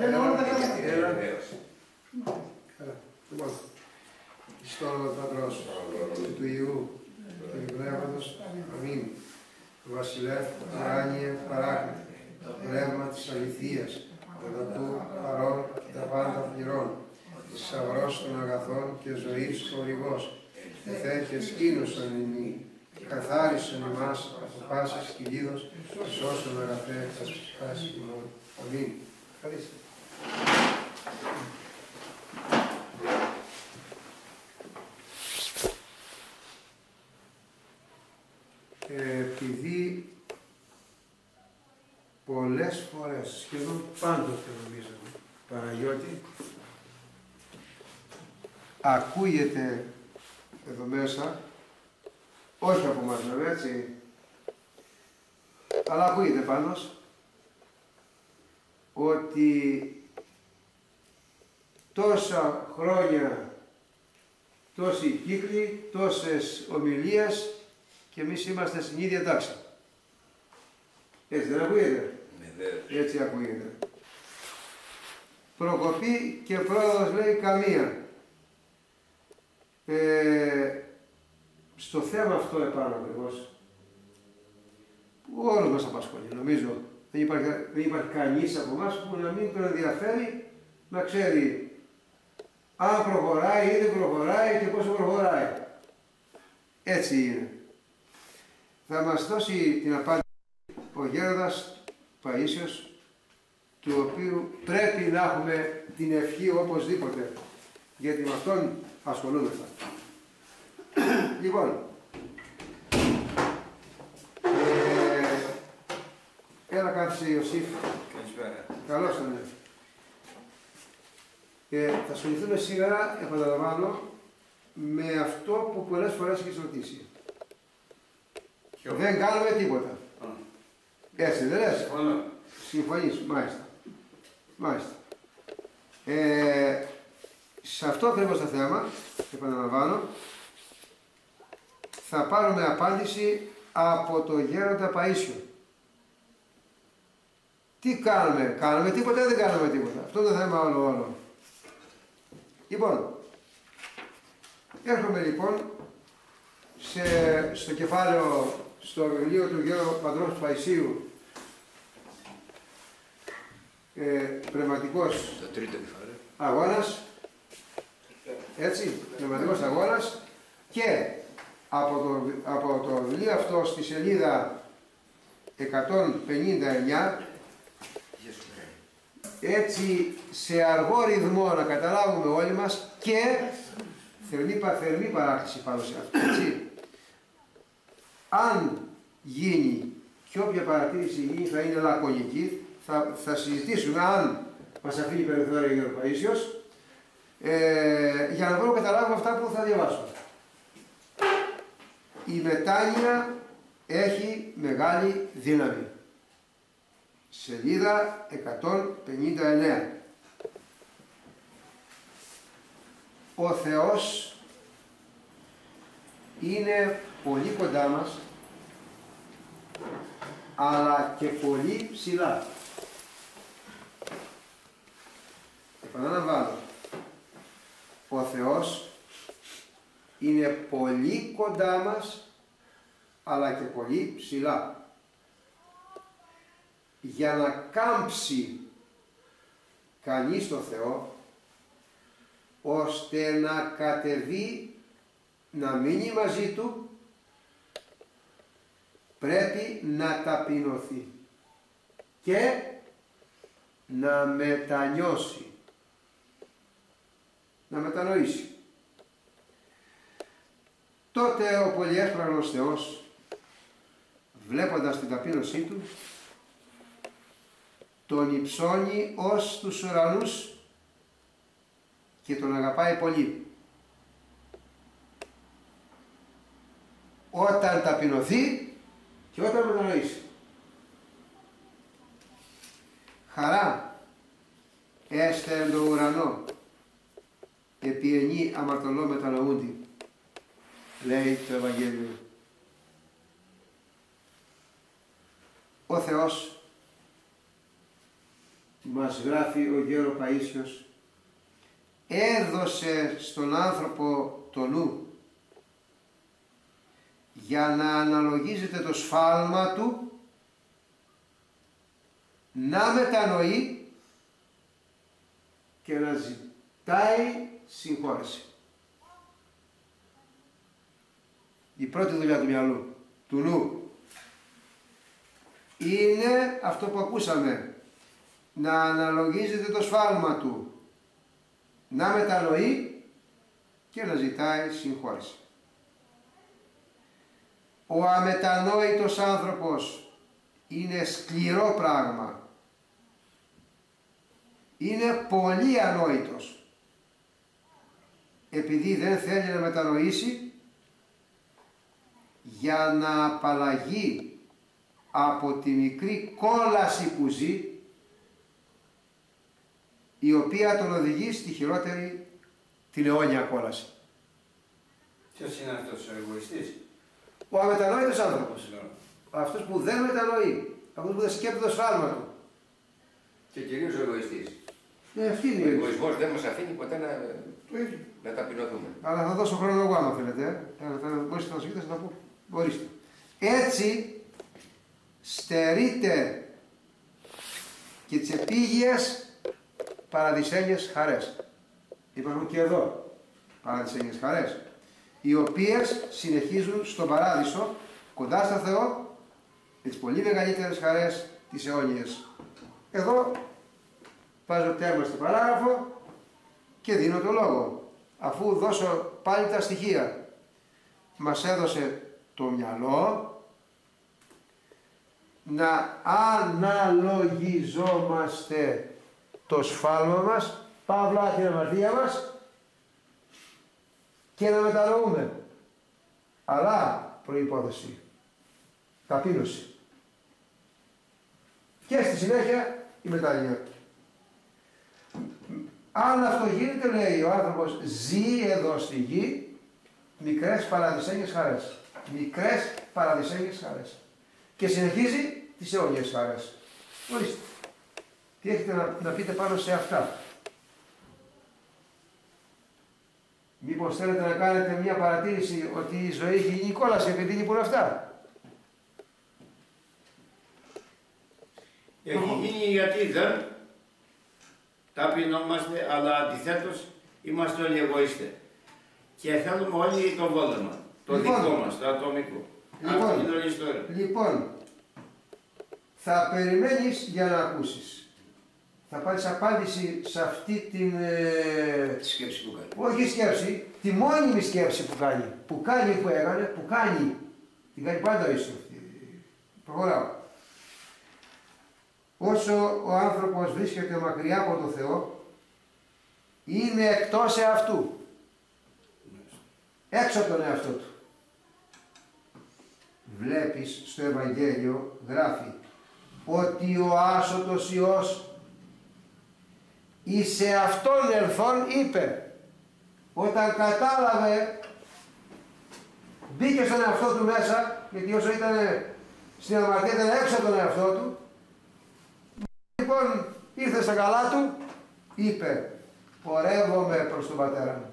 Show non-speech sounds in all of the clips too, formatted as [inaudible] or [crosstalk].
Λέμε όλα τα καλά. Έλα. Βεβαίως. Καλά. Λοιπόν, στο όνομα του Πατρός, και του Υιού, και του Πνεύματος, αμήν. Του Βασιλεύ, ουράνιε, παράκλητε, πνεύμα της αληθείας, του παρών και τα πάντα πληρών, θησαυρός των αγαθών και ζωής χορηγός, εθέ και σκήνωσον ημί, και καθάρισον ημάς από πάσης κυλίδος, και σώσον αγαθέ τας ψυχάς ημών. Αμήν. Ευχαριστώ. Ε, επειδή πολλές φορές, σχεδόν πάντοτε νομίζω, Παναγιώτη, ακούγεται εδώ μέσα, όχι από μας βέβαια, έτσι, αλλά ακούγεται πάντως, ότι τόσα χρόνια, τόσοι κύκλοι, τόσες ομιλίες και εμείς είμαστε στην ίδια τάξη. Έτσι δεν ακούγεται; Βεβαίως. Έτσι ακούγεται. Προκοπή και πρόοδος λέει καμία. Ε, στο θέμα αυτό επάνω ακριβώς, που όλους μας απασχολεί, νομίζω, δεν υπάρχει, δεν υπάρχει κανείς από εμάς που να μην τον ενδιαφέρει να ξέρει αν προχωράει ή δεν προχωράει και πόσο προχωράει. Έτσι είναι. Θα μας δώσει την απάντηση ο Γέροντας Παΐσιος, του οποίου πρέπει να έχουμε την ευχή οπωσδήποτε, γιατί με αυτόν ασχολούμεθα. λοιπόν, ε, έλα κάθισε Ιωσήφ, Καλησπέρα. καλώς τον ε, θα ασχοληθούμε σήμερα, επαναλαμβάνω, με αυτό που πολλές φορές έχεις ρωτήσει. Ποιο; Δεν κάνουμε τίποτα. Α, Έτσι δεν λες; Συμφωνώ. Συμφωνείς, μάλιστα. Μάλιστα. Ε, σε αυτό ακριβώς το θέμα, επαναλαμβάνω, θα πάρουμε απάντηση από το γέροντα Παΐσιο. Τι κάνουμε, κάνουμε τίποτα ή δεν κάνουμε τίποτα; Αυτό είναι το θέμα όλο όλο. Λοιπόν, έρχομαι λοιπόν σε, στο κεφάλαιο, στο βιβλίο του Γέρου Παντρός Παϊσίου, ε, πνευματικός Το τρίτο κεφάλαιο. αγώνας, έτσι, πνευματικός αγώνας και από το, από το βιβλίο αυτό στη σελίδα 159 Γεια σου, Βρέ. Έτσι σε αργό ρυθμό να καταλάβουμε όλοι μας και θερμή, πα- θερμή παράκληση πάνω σε αυτό, έτσι. Αν γίνει και όποια παρατήρηση γίνει θα είναι λακωνική, θα, θα συζητήσουμε αν μας αφήνει περιθώρια ο Παΐσιος, ε, για να μπορούμε να καταλάβουμε αυτά που θα διαβάσουμε. Η μετάνοια έχει μεγάλη δύναμη. Σελίδα 159. Ο Θεός είναι πολύ κοντά μας, αλλά και πολύ ψηλά. Επαναλαμβάνω. Ο Θεός είναι πολύ κοντά μας, αλλά και πολύ ψηλά για να κάμψει κανείς το Θεό ώστε να κατεβεί να μείνει μαζί Του πρέπει να ταπεινωθεί και να μετανιώσει. Να μετανοήσει. Τότε ο πολυέσπραγνος Θεός βλέποντας την ταπείνωσή Του τον υψώνει ως τους ουρανούς και τον αγαπάει πολύ. Όταν ταπεινωθεί και όταν μετανοήσει. Χαρά έστε εν το ουρανό επί ενή αμαρτωλό μετανοούντι λέει το Ευαγγέλιο. Ο Θεός μας γράφει ο Γέρο Παΐσιος, έδωσε στον άνθρωπο το νου για να αναλογίζεται το σφάλμα του, να μετανοεί και να ζητάει συγχώρεση. Η πρώτη δουλειά του μυαλού, του νου, είναι αυτό που ακούσαμε, να αναλογίζεται το σφάλμα του, να μετανοεί και να ζητάει συγχώρεση. Ο αμετανόητος άνθρωπος είναι σκληρό πράγμα. Είναι πολύ ανόητος. Επειδή δεν θέλει να μετανοήσει για να απαλλαγεί από τη μικρή κόλαση που ζει η οποία τον οδηγεί στη χειρότερη την αιώνια κόλαση. Ποιος είναι αυτός ο εγωιστής; Ο αμετανόητος άνθρωπος. Ναι. Αυτός που δεν μετανοεί. Αυτός που δεν σκέπτεται το σφάλμα του. Και κυρίως ο εγωιστής. Ναι, αυτή είναι Ο η εγωισμός δεν μας αφήνει ποτέ να, Το ίδιο. να ταπεινωθούμε. Αλλά θα δώσω χρόνο εγώ άμα θέλετε. ε. Ε, θα μπορείτε να το θα πω. Μπορείτε. Έτσι στερείται και τις επίγειες παραδεισένιες χαρές. Υπάρχουν και εδώ παραδεισένιες χαρές, οι οποίες συνεχίζουν στον παράδεισο, κοντά στο Θεό, με τις πολύ μεγαλύτερες χαρές της αιώνιες. Εδώ βάζω τέρμα στην παράγραφο και δίνω το λόγο. Αφού δώσω πάλι τα στοιχεία, μας έδωσε το μυαλό, να αναλογιζόμαστε το σφάλμα μας, παύλα την αμαρτία μας και να μετανοούμε. Αλλά προϋπόθεση, ταπείνωση. Και στη συνέχεια η μετάνοια. Αν αυτό γίνεται, λέει ο άνθρωπος, ζει εδώ στη γη μικρές παραδεισένιες χαρές. Μικρές παραδεισένιες χαρές. Και συνεχίζει τις αιώνιες χαρές. Ορίστε. Τι έχετε να, να πείτε πάνω σε αυτά; Μήπως θέλετε να κάνετε μια παρατήρηση ότι η ζωή έχει γίνει κόλαση επειδή λείπουν αυτά; Έχει γίνει γιατί δεν ταπεινόμαστε, αλλά αντιθέτως είμαστε όλοι εγωίστες. Και θέλουμε όλοι το βόλεμα, το Λοιπόν. δικό μας, το ατομικό. Λοιπόν. Αυτή είναι όλη η ιστορία. Λοιπόν, θα περιμένεις για να ακούσεις. Θα πάρεις απάντηση σε αυτή την... ε, Τη σκέψη που κάνει. όχι σκέψη, τη μόνιμη σκέψη που κάνει. Που κάνει που έκανε, που κάνει. Την κάνει πάντα ίσο αυτή. Προχωράω. Όσο ο άνθρωπος βρίσκεται μακριά από το Θεό, είναι εκτός εαυτού. Έξω από τον εαυτό του. Βλέπεις στο Ευαγγέλιο γράφει ότι ο άσωτος Υιός εις σε αυτόν ελθόν είπε. Όταν κατάλαβε μπήκε στον εαυτό του μέσα γιατί όσο ήταν στην αμαρτία ήταν έξω από τον εαυτό του. Λοιπόν ήρθε στα καλά του είπε πορεύομαι προς τον πατέρα μου.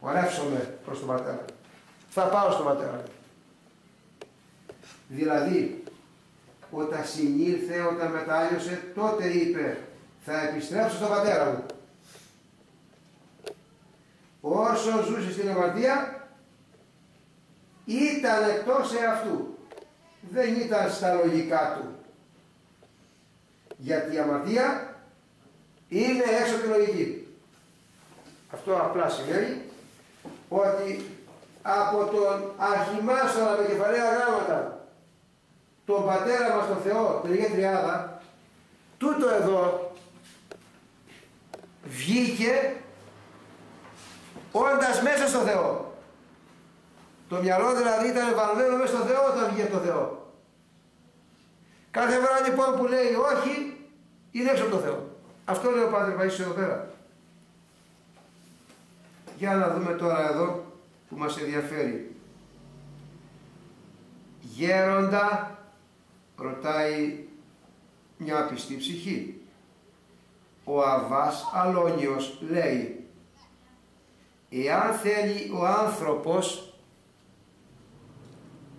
Πορεύσομαι προς τον πατέρα μου. Θα πάω στον πατέρα μου δηλαδή όταν συνήλθε, όταν μετάλλιωσε, τότε είπε θα επιστρέψω στον πατέρα μου. Όσο ζούσε στην αμαρτία, ήταν εκτός εαυτού. Δεν ήταν στα λογικά του. Γιατί η αμαρτία είναι έξω από τη λογική. Αυτό απλά σημαίνει ότι από τον αρχιμάστορα με κεφαλαία γράμματα τον πατέρα μας τον Θεό, την Αγία Τριάδα, τούτο εδώ βγήκε όντας μέσα στο Θεό. Το μυαλό δηλαδή ήταν βαλμένο μέσα στο Θεό όταν βγήκε από το Θεό. Κάθε φορά λοιπόν που λέει όχι, είναι έξω από το Θεό. Αυτό λέει ο Πάτερ Παΐσιος εδώ πέρα. Για να δούμε τώρα εδώ που μας ενδιαφέρει. Γέροντα, ρωτάει μια πιστή ψυχή. Ο Αβάς Αλόνιος λέει εάν θέλει ο άνθρωπος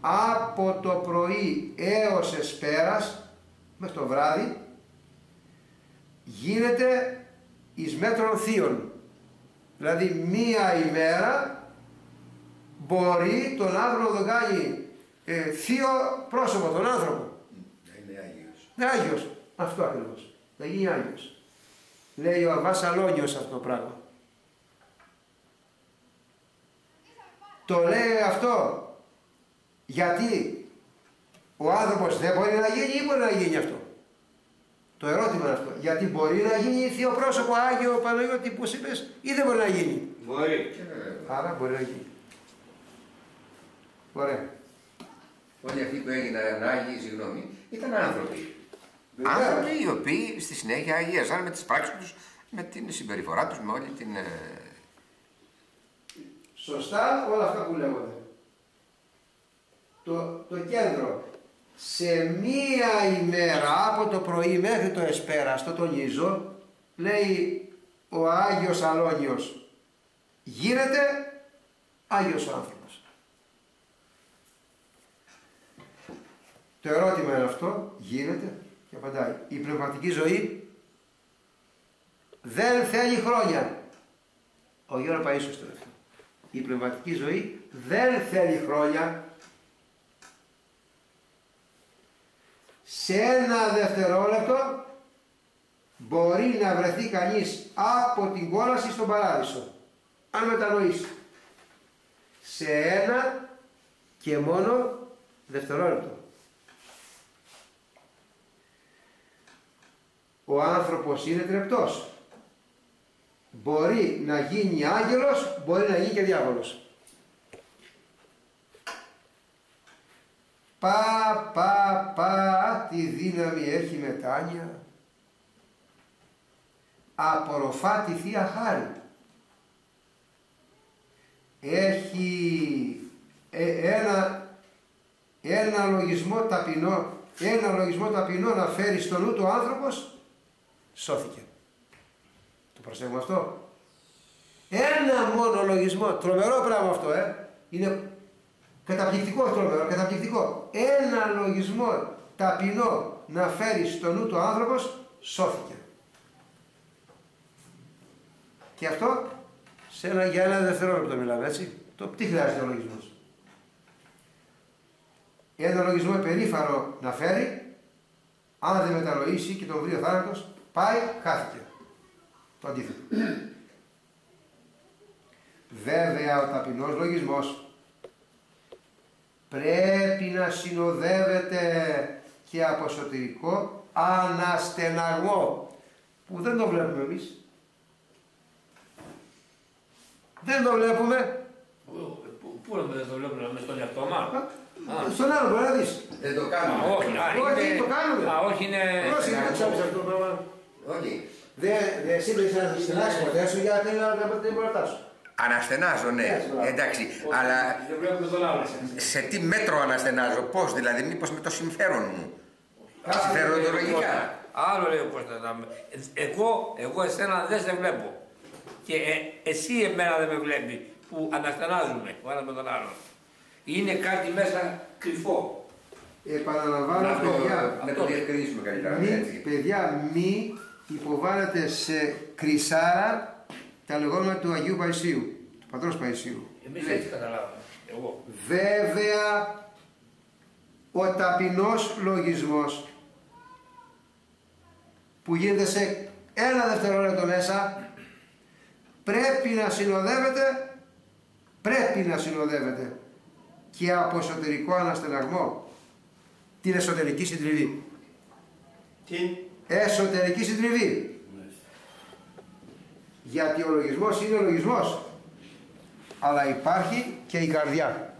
από το πρωί έως εσπέρας μέχρι το βράδυ γίνεται εις μέτρων θείων. Δηλαδή μία ημέρα μπορεί τον άνθρωπο να τον κάνει ε, θείο πρόσωπο, τον άνθρωπο. Να είναι Άγιος. Είναι Άγιος. Αυτό ακριβώς. Να γίνει Άγιος. Λέει ο Αβάς Αλόνιος αυτό το πράγμα. Το λέει αυτό γιατί ο άνθρωπος δεν μπορεί να γίνει ή μπορεί να γίνει αυτό. Το ερώτημα είναι αυτό. Γιατί μπορεί να γίνει θεοπρόσωπο Άγιο Παναγιώτη που είπες ή δεν μπορεί να γίνει. Μπορεί. Και βέβαια. Άρα μπορεί να γίνει. Ωραία. Όλοι αυτοί που έγιναν Άγιοι, συγγνώμη, ήταν άνθρωποι. Βεβαίως. Άνθρωποι οι οποίοι στη συνέχεια αγίαζαν με τις πράξεις τους, με την συμπεριφορά τους, με όλη την... ε, Σωστά όλα αυτά που λέγονται. Το, το κέντρο σε μία ημέρα από το πρωί μέχρι το εσπέρα, στο τονίζω, λέει ο Άγιος Αλόνιος, γίνεται Άγιος ο άνθρωπος. Το ερώτημα είναι αυτό, γίνεται και απαντάει. Η πνευματική ζωή δεν θέλει χρόνια. Ο Γιώργος Παΐσιος το αυτό. Η πνευματική ζωή δεν θέλει χρόνια. Σε ένα δευτερόλεπτο μπορεί να βρεθεί κανείς από την κόλαση στον παράδεισο. Αν μετανοήσει. Σε ένα και μόνο δευτερόλεπτο. Ο άνθρωπος είναι τρεπτός. Μπορεί να γίνει άγγελος, μπορεί να γίνει και διάβολος. Πα, πα, πα, τι δύναμη έχει μετάνοια. Απορροφά τη Θεία Χάρη. Έχει ε, ένα, ένα λογισμό ταπεινό, ένα λογισμό ταπεινό να φέρει στο νου του ο άνθρωπος, σώθηκε. Το προσέχουμε αυτό. Ένα μόνο λογισμό, τρομερό πράγμα αυτό, ε. Είναι καταπληκτικό τρομερό, καταπληκτικό. Ένα λογισμό ταπεινό να φέρει στο νου του άνθρωπος, σώθηκε. Και αυτό σε ένα, για ένα δευτερόλεπτο μιλάμε, έτσι. Το τι χρειάζεται ο λογισμός. Ένα λογισμό υπερήφανο να φέρει, αν δεν μετανοήσει και τον βρει ο θάνατος, πάει, χάθηκε. Το αντίθετο. Βέβαια ο ταπεινός λογισμός πρέπει να συνοδεύεται και από εσωτερικό αναστεναγμό που δεν το βλέπουμε εμείς. Δεν το βλέπουμε. Πού- πού- Πού να δεν το βλέπουμε, μες στον εαυτό μας. Α. Στον άλλο μπορεί να δεις. Δεν το Α, κάνουμε. όχι, α, Όχι, είναι- το κάνουμε. Α, όχι, είναι... Πρόσεχε, δεν ξέρεις αυτό το πράγμα. Όχι. Δεν, δεν εσύ δεν ξέρεις να στενάξεις ποτέ σου γιατί να να την πορτά σου. Αναστενάζω, ναι. Έτσι, μπράβο. Εντάξει, αλλά Δεν βλέπουμε τον άλλο. σε τι μέτρο αναστενάζω, πώς δηλαδή, μήπως με το συμφέρον μου. Συμφέροντολογικά. Άλλο λέει ο Κώστας. να με- Εγώ, εγώ εσένα δεν σε βλέπω. Και ε, εσύ εμένα δεν με βλέπει. Που αναστενάζουμε ο ένας με τον άλλον. Είναι κάτι μέσα κρυφό. Επαναλαμβάνω, Αυτό, παιδιά, να το διευκρινίσουμε καλύτερα. μη, έτσι. παιδιά, μη υποβάλλετε σε κρυσάρα τα λεγόμενα του Αγίου Παϊσίου, του Πατρός Παϊσίου. Εμείς έτσι καταλάβαμε. Εγώ. Βέβαια, ο ταπεινός λογισμός που γίνεται σε ένα δευτερόλεπτο μέσα πρέπει να συνοδεύεται πρέπει να συνοδεύεται και από εσωτερικό αναστεναγμό την εσωτερική συντριβή. Τι. Εσωτερική συντριβή. Γιατί ο λογισμός είναι ο λογισμός. Αλλά υπάρχει και η καρδιά.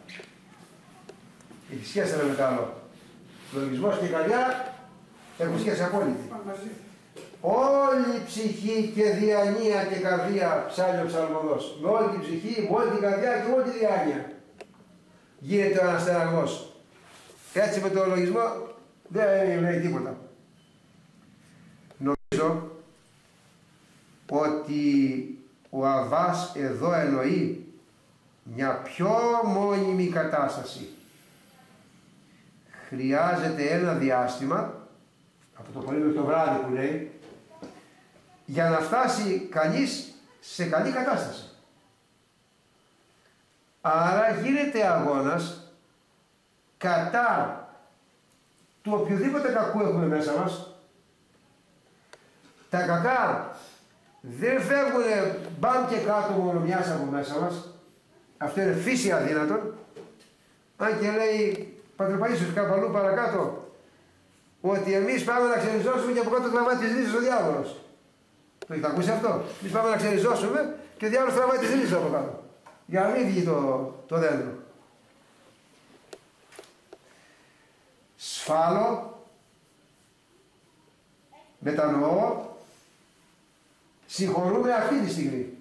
Έχει σχέση ένα με το άλλο. Ο λογισμός και η καρδιά έχουν σχέση απόλυτη. Όλη η ψυχή και διανία και καρδία ψάλει ο ψαλμοδός. Με όλη την ψυχή, με όλη την καρδιά και με όλη τη διάνοια. Γίνεται ο αναστεναγμός. Έτσι με το λογισμό δεν λέει τίποτα. Νομίζω ότι ο Αβάς εδώ εννοεί μια πιο μόνιμη κατάσταση. Χρειάζεται ένα διάστημα, από το πρωί μέχρι το βράδυ που λέει, για να φτάσει κανείς σε καλή κατάσταση. Άρα γίνεται αγώνας κατά του οποιοδήποτε κακού έχουμε μέσα μας. Τα κακά δεν φεύγουν μπαμ και κάτω μόνο μιας από μέσα μας. Αυτό είναι φύση αδύνατον. Αν και λέει Πατροπαΐσιος κάπου αλλού παρακάτω ότι εμείς πάμε να ξεριζώσουμε και από κάτω τραβάει τις ρίζες ο διάβολος. Το έχετε ακούσει αυτό; Εμείς πάμε να ξεριζώσουμε και ο διάβολος τραβάει τις ρίζες από κάτω. Για να μην βγει το, το δέντρο. Σφάλω, μετανοώ, συγχωρούμε αυτή τη στιγμή.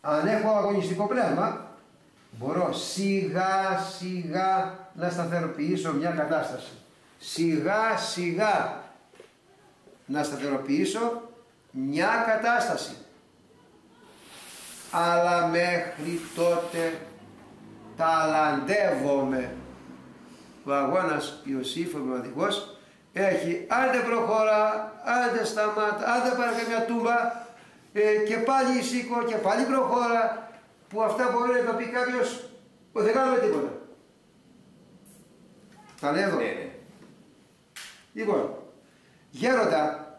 Αν έχω αγωνιστικό πνεύμα, μπορώ σιγά σιγά να σταθεροποιήσω μια κατάσταση. Σιγά σιγά να σταθεροποιήσω μια κατάσταση. Αλλά μέχρι τότε ταλαντεύομαι. Ο αγώνας Ιωσήφ, ο οδηγός, έχει άντε προχώρα, άντε σταμάτα, άντε πάρε μια τούμπα ε, και πάλι σήκω και πάλι προχώρα που αυτά μπορεί να τα πει κάποιος που δεν κάνουμε τίποτα. Τα λέω εδώ. Ναι, ναι. Λοιπόν, γέροντα,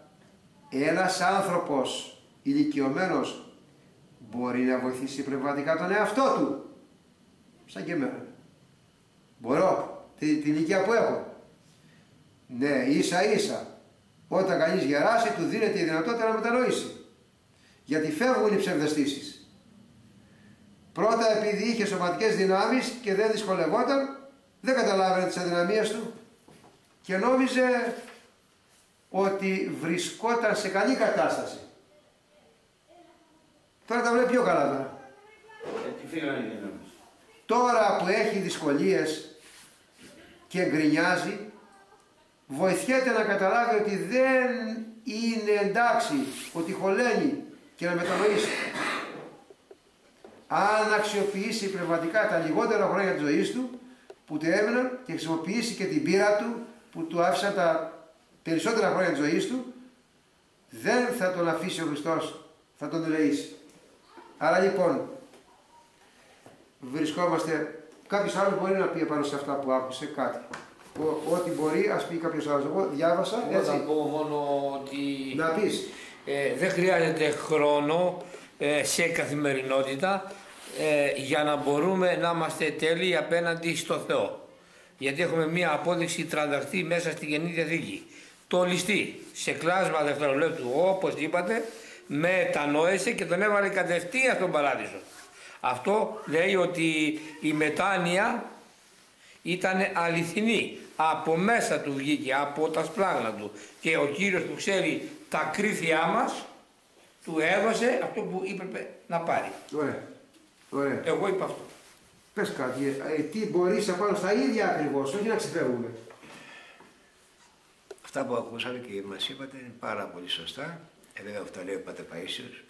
ένας άνθρωπος ηλικιωμένος μπορεί να βοηθήσει πνευματικά τον εαυτό του. Σαν και εμένα. Μπορώ, την, την ηλικία που έχω. Ναι, ίσα ίσα. Όταν κανείς γεράσει του δίνεται η δυνατότητα να μετανοήσει. Γιατί φεύγουν οι ψευδεστήσεις. Πρώτα επειδή είχε σωματικές δυνάμεις και δεν δυσκολευόταν, δεν καταλάβαινε τις αδυναμίες του και νόμιζε ότι βρισκόταν σε καλή κατάσταση. Τώρα τα βλέπει πιο καλά τώρα. Τώρα που έχει δυσκολίες και γκρινιάζει, βοηθιέται να καταλάβει ότι δεν είναι εντάξει, ότι χωλαίνει και να μετανοήσει. Αν αξιοποιήσει πνευματικά τα λιγότερα χρόνια της ζωής του, που του έμειναν και χρησιμοποιήσει και την πείρα του, που του άφησαν τα περισσότερα χρόνια της ζωής του, δεν θα τον αφήσει ο Χριστός, θα τον ελεήσει. Άρα λοιπόν, βρισκόμαστε, κάποιος άλλος μπορεί να πει πάνω σε αυτά που άκουσε κάτι. Ο- ό,τι μπορεί, ας πει κάποιος άλλος. Εγώ διάβασα, Εγώ έτσι. θα πω μόνο ότι Να πεις. ε, δεν χρειάζεται χρόνο ε, σε καθημερινότητα ε, για να μπορούμε να είμαστε τέλειοι απέναντι στο Θεό. Γιατί έχουμε μία απόδειξη τρανταχτή μέσα στη Καινή Διαθήκη. Το ληστή σε κλάσμα δευτερολέπτου όπως είπατε μετανόησε και τον έβαλε κατευθείαν στον παράδεισο. Αυτό λέει ότι η μετάνοια ήταν αληθινή. Από μέσα του βγήκε, από τα σπλάγνα του. Και ο Κύριος που ξέρει τα κρύθια μας, του έδωσε αυτό που έπρεπε να πάρει. Ωραία. Ωραία. Εγώ είπα αυτό. Πες κάτι, ε, ε, τι μπορείς απάνω στα ίδια ακριβώς, όχι να ξεφεύγουμε. Αυτά που ακούσαμε και μας είπατε είναι πάρα πολύ σωστά. Ε, βέβαια αυτά λέει ο Πάτερ Παΐσιος,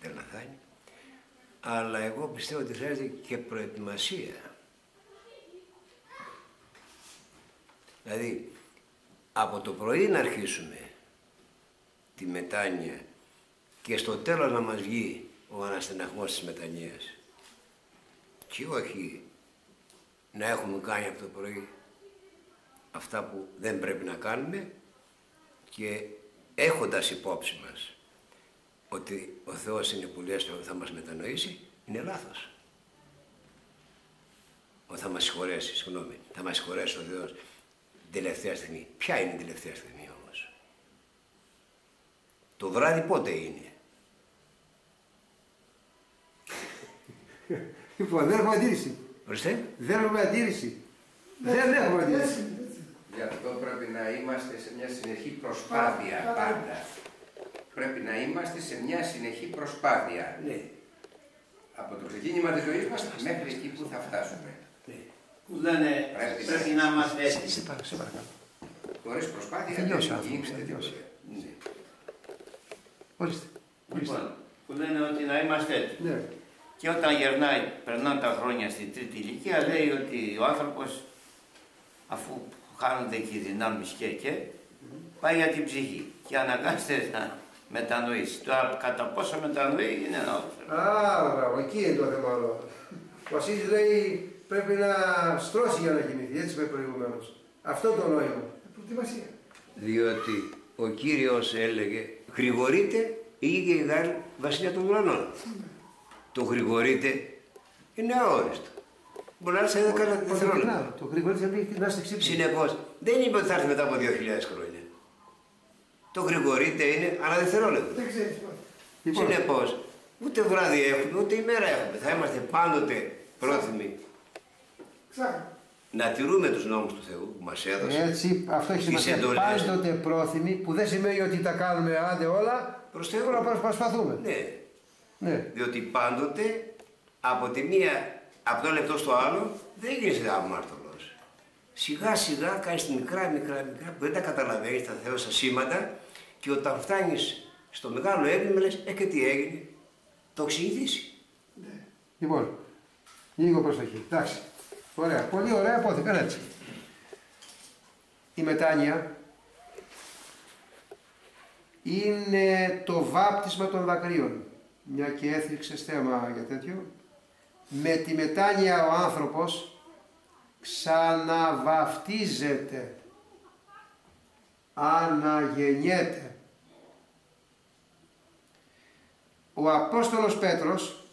δεν λαθάνει. Αλλά εγώ πιστεύω ότι χρειάζεται και προετοιμασία. Δηλαδή, από το πρωί να αρχίσουμε τη μετάνοια και στο τέλος να μας βγει ο αναστεναχμός της μετανοίας. Και όχι να έχουμε κάνει από το πρωί αυτά που δεν πρέπει να κάνουμε και έχοντας υπόψη μας ότι ο Θεός είναι που λέει στο θα μας μετανοήσει, είναι λάθος. Ο θα μας συγχωρέσει, συγγνώμη, θα μας συγχωρέσει ο Θεός την τελευταία στιγμή. Ποια είναι η τελευταία στιγμή όμως; Το βράδυ πότε είναι; [laughs] Λοιπόν, δεν έχουμε αντίρρηση. Ορίστε. Δεν έχουμε αντίρρηση. Δεν έχουμε αντίρρηση. Γι' αυτό πρέπει να είμαστε σε μια συνεχή προσπάθεια πάντα. Πρέπει να είμαστε σε μια συνεχή προσπάθεια. Ναι. Από το ξεκίνημα της ζωής μας μέχρι εκεί που θα φτάσουμε. Που λένε Πρέπει. πρέπει να είμαστε έτοιμοι. Σε παρακαλώ. Χωρίς προσπάθεια Τελειώσει ο δεν άνθρωπος, γίνεται τελειώσει. τίποτα. Ναι. Ορίστε. Ορίστε. Λοιπόν, που λένε ότι να είμαστε έτοιμοι. Ναι. Και όταν γερνάει, περνάνε τα χρόνια στην τρίτη ηλικία, λέει ότι ο άνθρωπος, αφού χάνονται και οι δυνάμεις και και, πάει για την ψυχή και αναγκάζεται να μετανοήσει. Τώρα κατά πόσο μετανοεί είναι ένα άλλο θέμα. Α, μπράβο, εκεί είναι το θέμα όλο. Ο Βασίλης λέει πρέπει να στρώσει για να κοιμηθεί, έτσι είπε προηγουμένως. Αυτό το νόημα. Προετοιμασία. Διότι ο Κύριος έλεγε γρηγορείτε ή και η γάρ βασιλεία των ουρανών. Το γρηγορείτε είναι αόριστο. Μπορεί να έρθει σε 10 δευτερόλεπτα. Το γρήγορα δεν να είστε ξύπνοι. Συνεπώς, δεν είπε ότι θα έρθει μετά από 2.000 χρόνια. Το γρηγορείτε είναι ανά δευτερόλεπτο. Δεν ξέρεις τίποτα. Λοιπόν, Συνεπώς, ούτε βράδυ έχουμε, ούτε ημέρα έχουμε. Θα είμαστε πάντοτε πρόθυμοι ξάχνω. Να τηρούμε τους νόμους του Θεού που μας έδωσε. Έτσι, αυτό έχει Τις σημασία. εντολές. Πάντοτε πρόθυμοι, που δεν σημαίνει ότι τα κάνουμε άντε όλα, Προς πρέπει να προσπαθούμε. Ναι, Ναι. διότι πάντοτε από τη μία, από το λεπτό στο άλλο, δεν γίνεσαι αμάρτωλος. Σιγά σιγά κάνεις τη μικρά, μικρά, μικρά, που δεν τα καταλαβαίνεις τα θεόσα σήματα και όταν φτάνεις στο μεγάλο έλλειμμα λες, ε και τι έγινε, το εξηγηθήσει. Λοιπόν, λίγο προσοχή. Εντάξει. Ωραία. Πολύ ωραία απόθηκαν έτσι. Η μετάνοια είναι το βάπτισμα των δακρύων. Μια και έθιξε θέμα για τέτοιο. Με τη μετάνοια ο άνθρωπος ξαναβαφτίζεται. Αναγεννιέται. Ο Απόστολος Πέτρος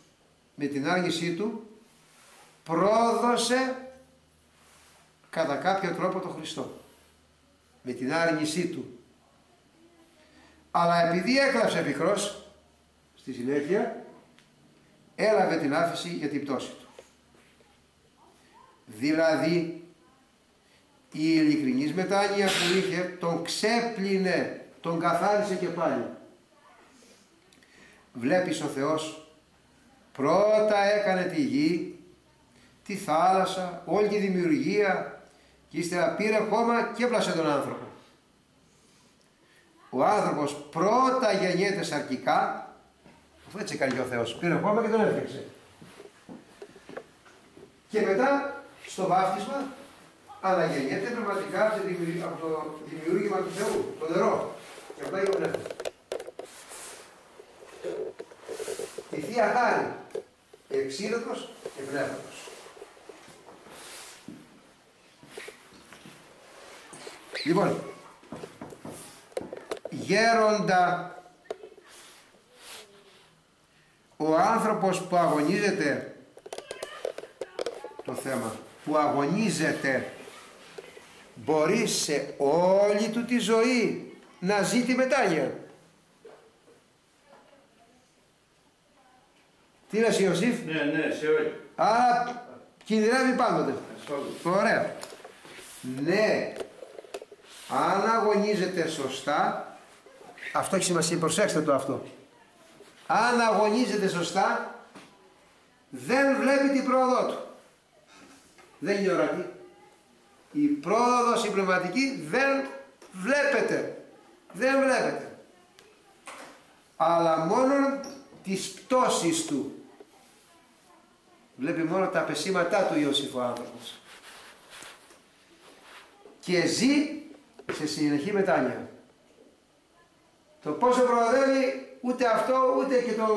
με την άργησή του πρόδωσε κατά κάποιο τρόπο τον Χριστό. Με την άρνησή του. Αλλά επειδή έκλαψε πικρός, στη συνέχεια, έλαβε την άφηση για την πτώση του. Δηλαδή, η ειλικρινής μετάνοια που είχε, τον ξέπλυνε, τον καθάρισε και πάλι. Βλέπεις ο Θεός πρώτα έκανε τη γη, τη θάλασσα, όλη τη δημιουργία και ύστερα πήρε χώμα και έπλασε τον άνθρωπο. Ο άνθρωπος πρώτα γεννιέται σαρκικά, αφού έτσι έκανε και ο Θεός, πήρε χώμα και τον έφτιαξε. Και μετά στο βάφτισμα αναγεννιέται πραγματικά από το δημιου- από το δημιούργημα του Θεού, το νερό. Και απλά και ο πνεύμας. Η Θεία Χάρη, εξίδωτος και πνεύματος. Λοιπόν, γέροντα ο άνθρωπος που αγωνίζεται το θέμα που αγωνίζεται μπορεί σε όλη του τη ζωή να ζει τη μετάνοια. Τι λες Ιωσήφ; Ναι, ναι, σε όλοι. Άρα κινδυνεύει πάντοτε. Ασφαλώς. Ωραία. Ναι, αν αγωνίζεται σωστά, αυτό έχει σημασία, προσέξτε το αυτό. Αν αγωνίζεται σωστά, δεν βλέπει την πρόοδό του. Δεν είναι ορατή. Η πρόοδος η πνευματική δεν βλέπετε. Δεν βλέπετε. Αλλά μόνο τις πτώσεις του. Βλέπει μόνο τα πεσήματά του Ιωσήφ ο άνθρωπος. Και ζει σε συνεχή μετάνοια. Το πόσο προοδεύει ούτε αυτό ούτε και το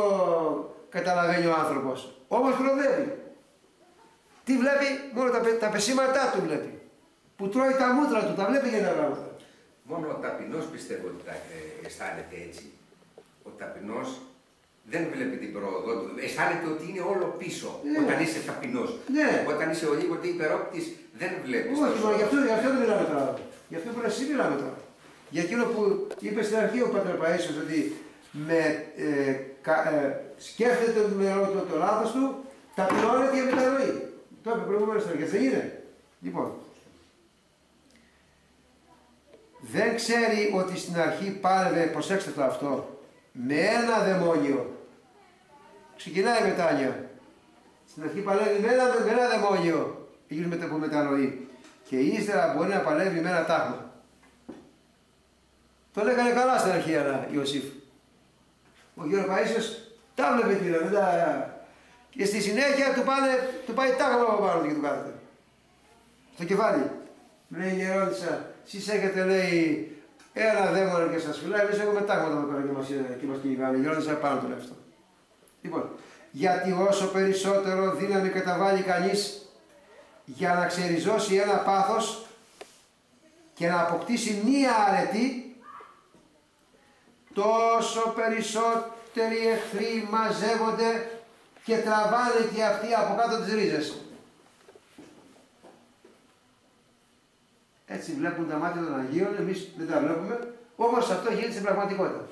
καταλαβαίνει ο άνθρωπος. Όμως προοδεύει. Τι βλέπει, μόνο τα, πε- τα πεσήματά του βλέπει. Που τρώει τα μούτρα του, τα βλέπει για τα πράγματα. Μόνο ο ταπεινός πιστεύω ότι τα ε, αισθάνεται έτσι. Ο ταπεινός δεν βλέπει την πρόοδο του. Αισθάνεται ότι είναι όλο πίσω Ναι. όταν είσαι ταπεινός. Ναι. Όταν είσαι ο λίγο υπερόπτης δεν βλέπεις. Όχι, τόσο. μα γι' αυτό, γι' αυτό δεν μιλάμε τώρα. Γι' αυτό που εσύ μιλάμε τώρα. Για εκείνο που είπε στην αρχή ο Πατέρ Παΐσιος ότι με, ε, κα, ε, σκέφτεται το νερό του το λάθος του, ταπεινώνεται και μετανοεί. Το είπε προηγουμένως στην αρχή, δεν είναι. Λοιπόν, δεν ξέρει ότι στην αρχή πάλευε, προσέξτε το αυτό, με ένα δαιμόνιο. Ξεκινάει η μετάνοια. Στην αρχή παλεύει με ένα, με ένα δαιμόνιο, εκείνος μετά που μετανοεί. Και ύστερα μπορεί να παλεύει με ένα τάγμα. Τον έκανε καλά στην αρχή ένα Ιωσήφ. Ο Γιώργος Παΐσιος τα βλέπει κύριε, δεν τα... Και στη συνέχεια του, πάνε, του πάει τάγμα από πάνω του και του κάθεται. Στο κεφάλι. Λέει η ερώτησα, εσείς έχετε λέει ένα δαίμονα και σας φυλάει, εμείς έχουμε τάγματα εδώ πέρα και μας, και μας κυνηγάνε. Η ερώτησα πάνω του λέει αυτό. Λοιπόν, γιατί όσο περισσότερο δύναμη καταβάλει κανείς για να ξεριζώσει ένα πάθος και να αποκτήσει μία αρετή, τόσο περισσότεροι εχθροί μαζεύονται και τραβάνε και αυτοί από κάτω τις ρίζες. Έτσι βλέπουν τα μάτια των Αγίων, εμείς δεν τα βλέπουμε, όμως αυτό γίνεται στην πραγματικότητα.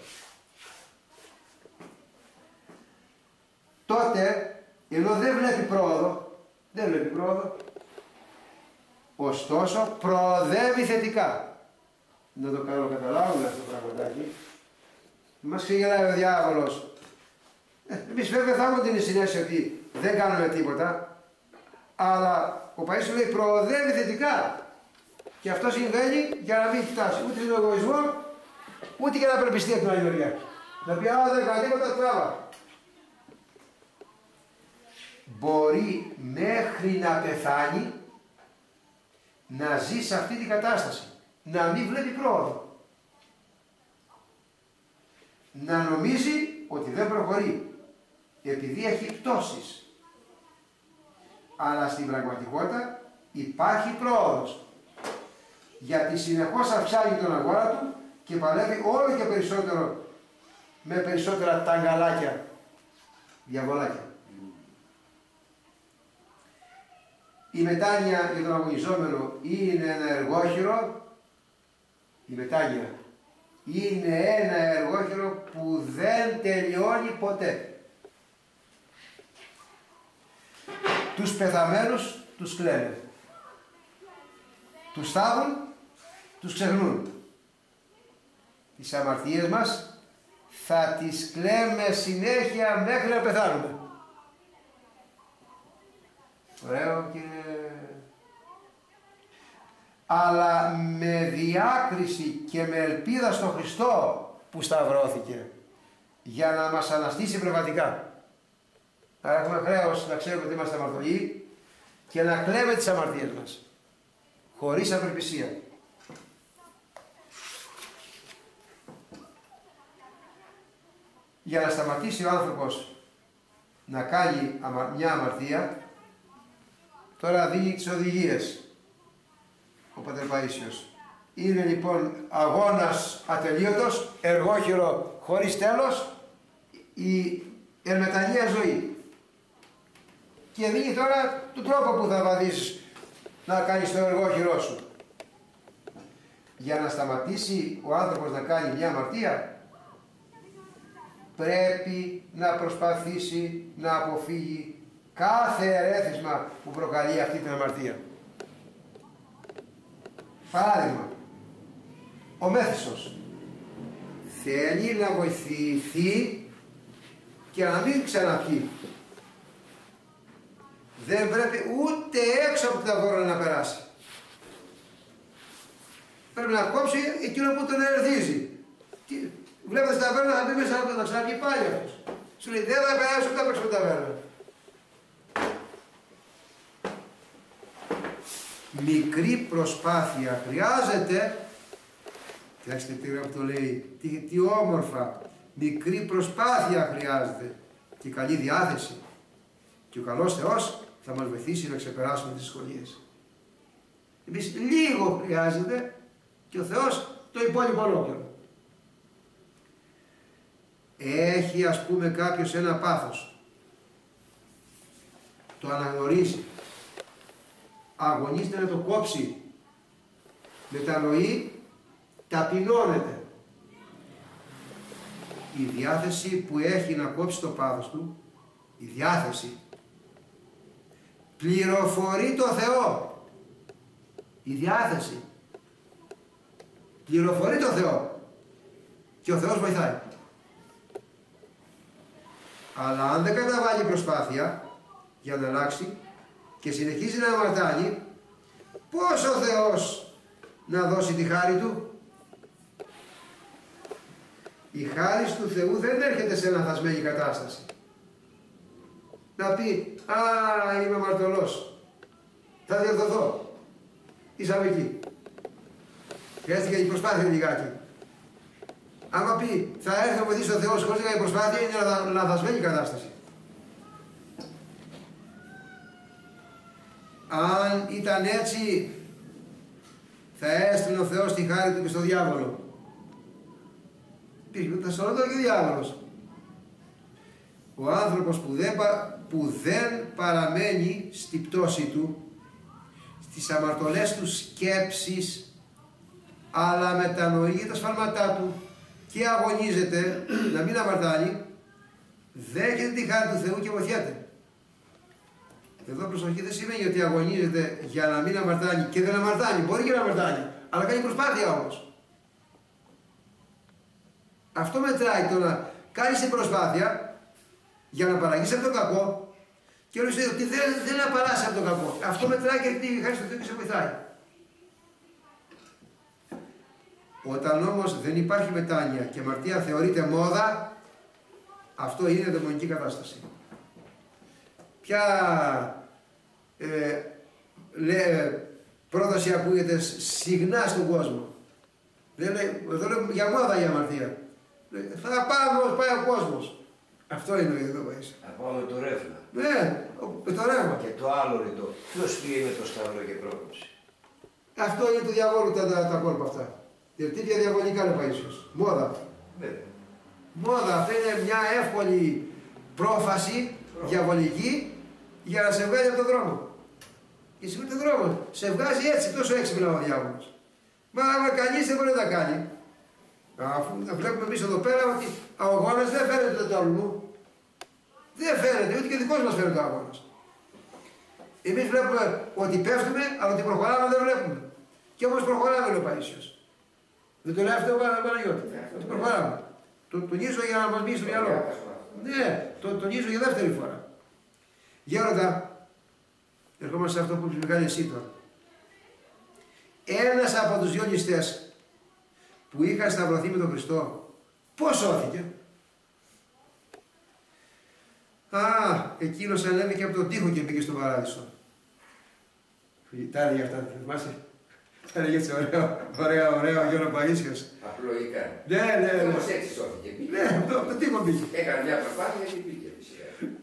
τότε, ενώ δεν βλέπει πρόοδο, δεν βλέπει πρόοδο, ωστόσο προοδεύει θετικά. Να το κάνω καταλάβουμε αυτό το πραγματάκι. Μας ξεγελάει ο διάβολος. Ε, εμείς βέβαια θα έχουμε την συνέστηση ότι δεν κάνουμε τίποτα, αλλά ο Παΐσιος λέει προοδεύει θετικά. Και αυτό συμβαίνει για να μην φτάσει ούτε στον εγωισμό, ούτε και να περπιστεί από την άλλη μεριά. Να πει, α, δεν κάνω τίποτα, τράβα μπορεί μέχρι να πεθάνει να ζει σε αυτή την κατάσταση. Να μην βλέπει πρόοδο. Να νομίζει ότι δεν προχωρεί επειδή έχει πτώσεις. Αλλά στην πραγματικότητα υπάρχει πρόοδος. Γιατί συνεχώς αυξάνει τον αγώνα του και παλεύει όλο και περισσότερο με περισσότερα ταγκαλάκια, διαβολάκια. Η μετάνοια για τον αγωνιζόμενο είναι ένα εργόχειρο, η μετάνοια είναι ένα εργόχειρο που δεν τελειώνει ποτέ. Τους πεθαμένους τους κλαίνε. Τους θάβουν, τους ξεχνούν. Τις αμαρτίες μας θα τις κλαίμε συνέχεια μέχρι να πεθάνουμε. Ωραίο και... Αλλά με διάκριση και με ελπίδα στο Χριστό που σταυρώθηκε για να μας αναστήσει πνευματικά. Άρα έχουμε χρέος να ξέρουμε ότι είμαστε αμαρτωλοί και να κλαίμε τις αμαρτίες μας. Χωρίς απελπισία. Για να σταματήσει ο άνθρωπος να κάνει μια αμαρτία Τώρα δίνει τις οδηγίες ο Πατέρ Παΐσιος. Είναι λοιπόν αγώνας ατελείωτος, εργόχειρο χωρίς τέλος, η ερμετανία ζωή. Και δίνει τώρα τον τρόπο που θα βαδίσεις να κάνεις το εργόχειρό σου. Για να σταματήσει ο άνθρωπος να κάνει μια αμαρτία, πρέπει να προσπαθήσει να αποφύγει κάθε ερέθισμα που προκαλεί αυτή την αμαρτία. Παράδειγμα, ο Μέθησος θέλει να βοηθηθεί και να μην ξαναπεί. Δεν πρέπει ούτε έξω από τα βόρεια να περάσει. Πρέπει να κόψει εκείνο που τον ερθίζει. Βλέπετε στα ταβέρνα θα πει μέσα να ξαναπεί πάλι αυτός. Σου λέει δεν θα περάσει ούτε από τα ταβέρνα. Μικρή προσπάθεια χρειάζεται. Κοιτάξτε τι το λέει τι, τι όμορφα. Μικρή προσπάθεια χρειάζεται και καλή διάθεση. Και ο καλός Θεός θα μας βοηθήσει να ξεπεράσουμε τις δυσκολίες. Εμείς λίγο χρειάζεται και ο Θεός το υπόλοιπο ολόκληρο. Έχει ας πούμε κάποιος ένα πάθος. Το αναγνωρίζει αγωνίζεται να το κόψει. Μετανοεί, ταπεινώνεται. Η διάθεση που έχει να κόψει το πάθος του, η διάθεση, πληροφορεί το Θεό. Η διάθεση πληροφορεί το Θεό και ο Θεός βοηθάει. Αλλά αν δεν καταβάλει προσπάθεια για να αλλάξει, και συνεχίζει να αμαρτάνει, πώς ο Θεός να δώσει τη χάρη Του; η χάρη του Θεού δεν έρχεται σε λαθασμένη κατάσταση. Να πει, α, είμαι αμαρτωλός, θα διορθωθώ. Είσαμε εκεί. Χρειάστηκε η προσπάθεια λιγάκι. Άμα πει, θα έρθει να βοηθήσει ο Θεός χωρίς η προσπάθεια, είναι λαθασμένη κατάσταση. Αν ήταν έτσι, θα έστειλε ο Θεός τη χάρη του και στο διάβολο. Θα σωρόταν και διάβολος. Ο άνθρωπος που δεν, που δεν παραμένει στη πτώση του, στις αμαρτωλές του σκέψεις, αλλά μετανοεί τα σφάλματά του και αγωνίζεται να μην αμαρτάνει, δέχεται τη χάρη του Θεού και βοηθιέται. Εδώ προσοχή δεν σημαίνει ότι αγωνίζεται για να μην αμαρτάνει και δεν αμαρτάνει. Μπορεί και να αμαρτάνει, αλλά κάνει προσπάθεια όμως. Αυτό μετράει το να κάνεις την προσπάθεια για να παραγγείλει από το κακό και όλο ότι δεν, δεν απαλλάσσει από το κακό. Αυτό μετράει και η χάρη στο Θεό και σε βοηθάει. Όταν όμως δεν υπάρχει μετάνοια και αμαρτία θεωρείται μόδα, αυτό είναι δαιμονική κατάσταση. Ποια ε, λέ, πρόταση ακούγεται συχνά στον κόσμο. Δεν λέει, εδώ λέει για μόδα η αμαρτία. Θα πάμε πάει ο κόσμος. Αυτό είναι εδώ πάει. Από το ρεύμα. Ναι, το ρεύμα. Και το άλλο ρητό. Ποιος πήγε με το σταυρό και πρόκοψε. Αυτό είναι του διαβόλου τα, τα, τα κόλπα αυτά. Γιατί πια διαβολικά είναι Παΐσιος. Μόδα. Βέβαια. Μόδα. Αυτή είναι μια εύκολη πρόφαση διαβολική για να σε βγάλει από τον δρόμο. Και συγχωρείτε τον δρόμο. Σε βγάζει έτσι, τόσο έξυπνα ο διάβολος. Μα άμα κανείς δεν μπορεί να τα κάνει. Αφού βλέπουμε εμείς εδώ πέρα ότι ο αγώνας δεν φαίνεται το αλλού. Δεν φαίνεται, ούτε και δικός μας φαίνεται ο αγώνας. Εμείς βλέπουμε ότι πέφτουμε, αλλά ότι προχωράμε δεν βλέπουμε. Και όμως προχωράμε, λέει ο Παίσιο. Δεν το λέει αυτό ο Παναγιώτης. Ότι προχωράμε. Το τονίζω για να μας μπει στο μυαλό. Ναι, το τονίζω για δεύτερη φορά. Γέροντα, Ερχόμαστε σε αυτό που πει εσύ τώρα. Ένας από τους δυο νηστές που είχαν σταυρωθεί με τον Χριστό, πώς σώθηκε; Α, εκείνος ανέβηκε από τον τοίχο και μπήκε στον παράδεισο. Τα έλεγε αυτά, θυμάσαι; Τα έλεγε έτσι ωραίο, ωραίο, ωραίο Γιώργο Παΐσιος. Απλοϊκά. Ναι, ναι, ναι. Όμως έτσι σώθηκε. Ναι, από τον τοίχο μπήκε. Έκανε μια προσπάθεια και πήγε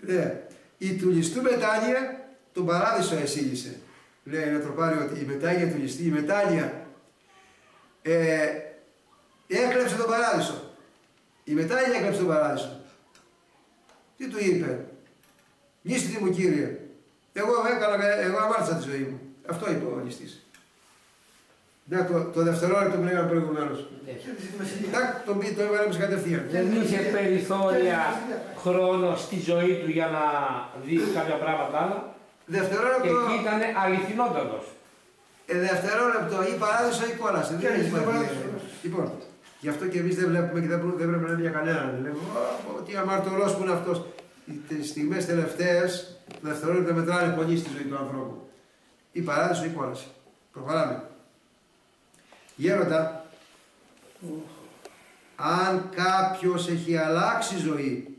Ναι. Η του νηστού μετάνοια τον παράδεισο εσύγησε. Λέει ένα τροπάριο ότι η μετάγεια του ληστή, η μετάγεια ε, έκλεψε τον παράδεισο. Η μετάγεια έκλεψε τον παράδεισο. Τι του είπε; Νίστη μου Κύριε. Εγώ έκανα, εγώ αμάρτησα τη ζωή μου. Αυτό είπε ο ληστής. Ναι, το, το δευτερόλεπτο που λέγαμε προηγουμένως. Ναι. Τον πει, το έβαλε σε κατευθείαν. Δεν είχε περιθώρια χρόνο στη ζωή του για να δει κάποια πράγματα άλλα. Δευτερόλεπτο. Εκεί ήταν αληθινότατος. Ε, δευτερόλεπτο ή παράδεισο ή κόλαση. Δεν έχει Λοιπόν, γι' αυτό και εμείς δεν βλέπουμε και δεν, δεν πρέπει να είναι για κανέναν. Λέμε ότι αμαρτωλός που είναι αυτός. Τι στιγμές τελευταίες, το δευτερόλεπτο μετράνε πολύ στη ζωή του ανθρώπου. Ή παράδεισο ή κόλαση. Προχωράμε. Γέροντα, αν κάποιος έχει αλλάξει ζωή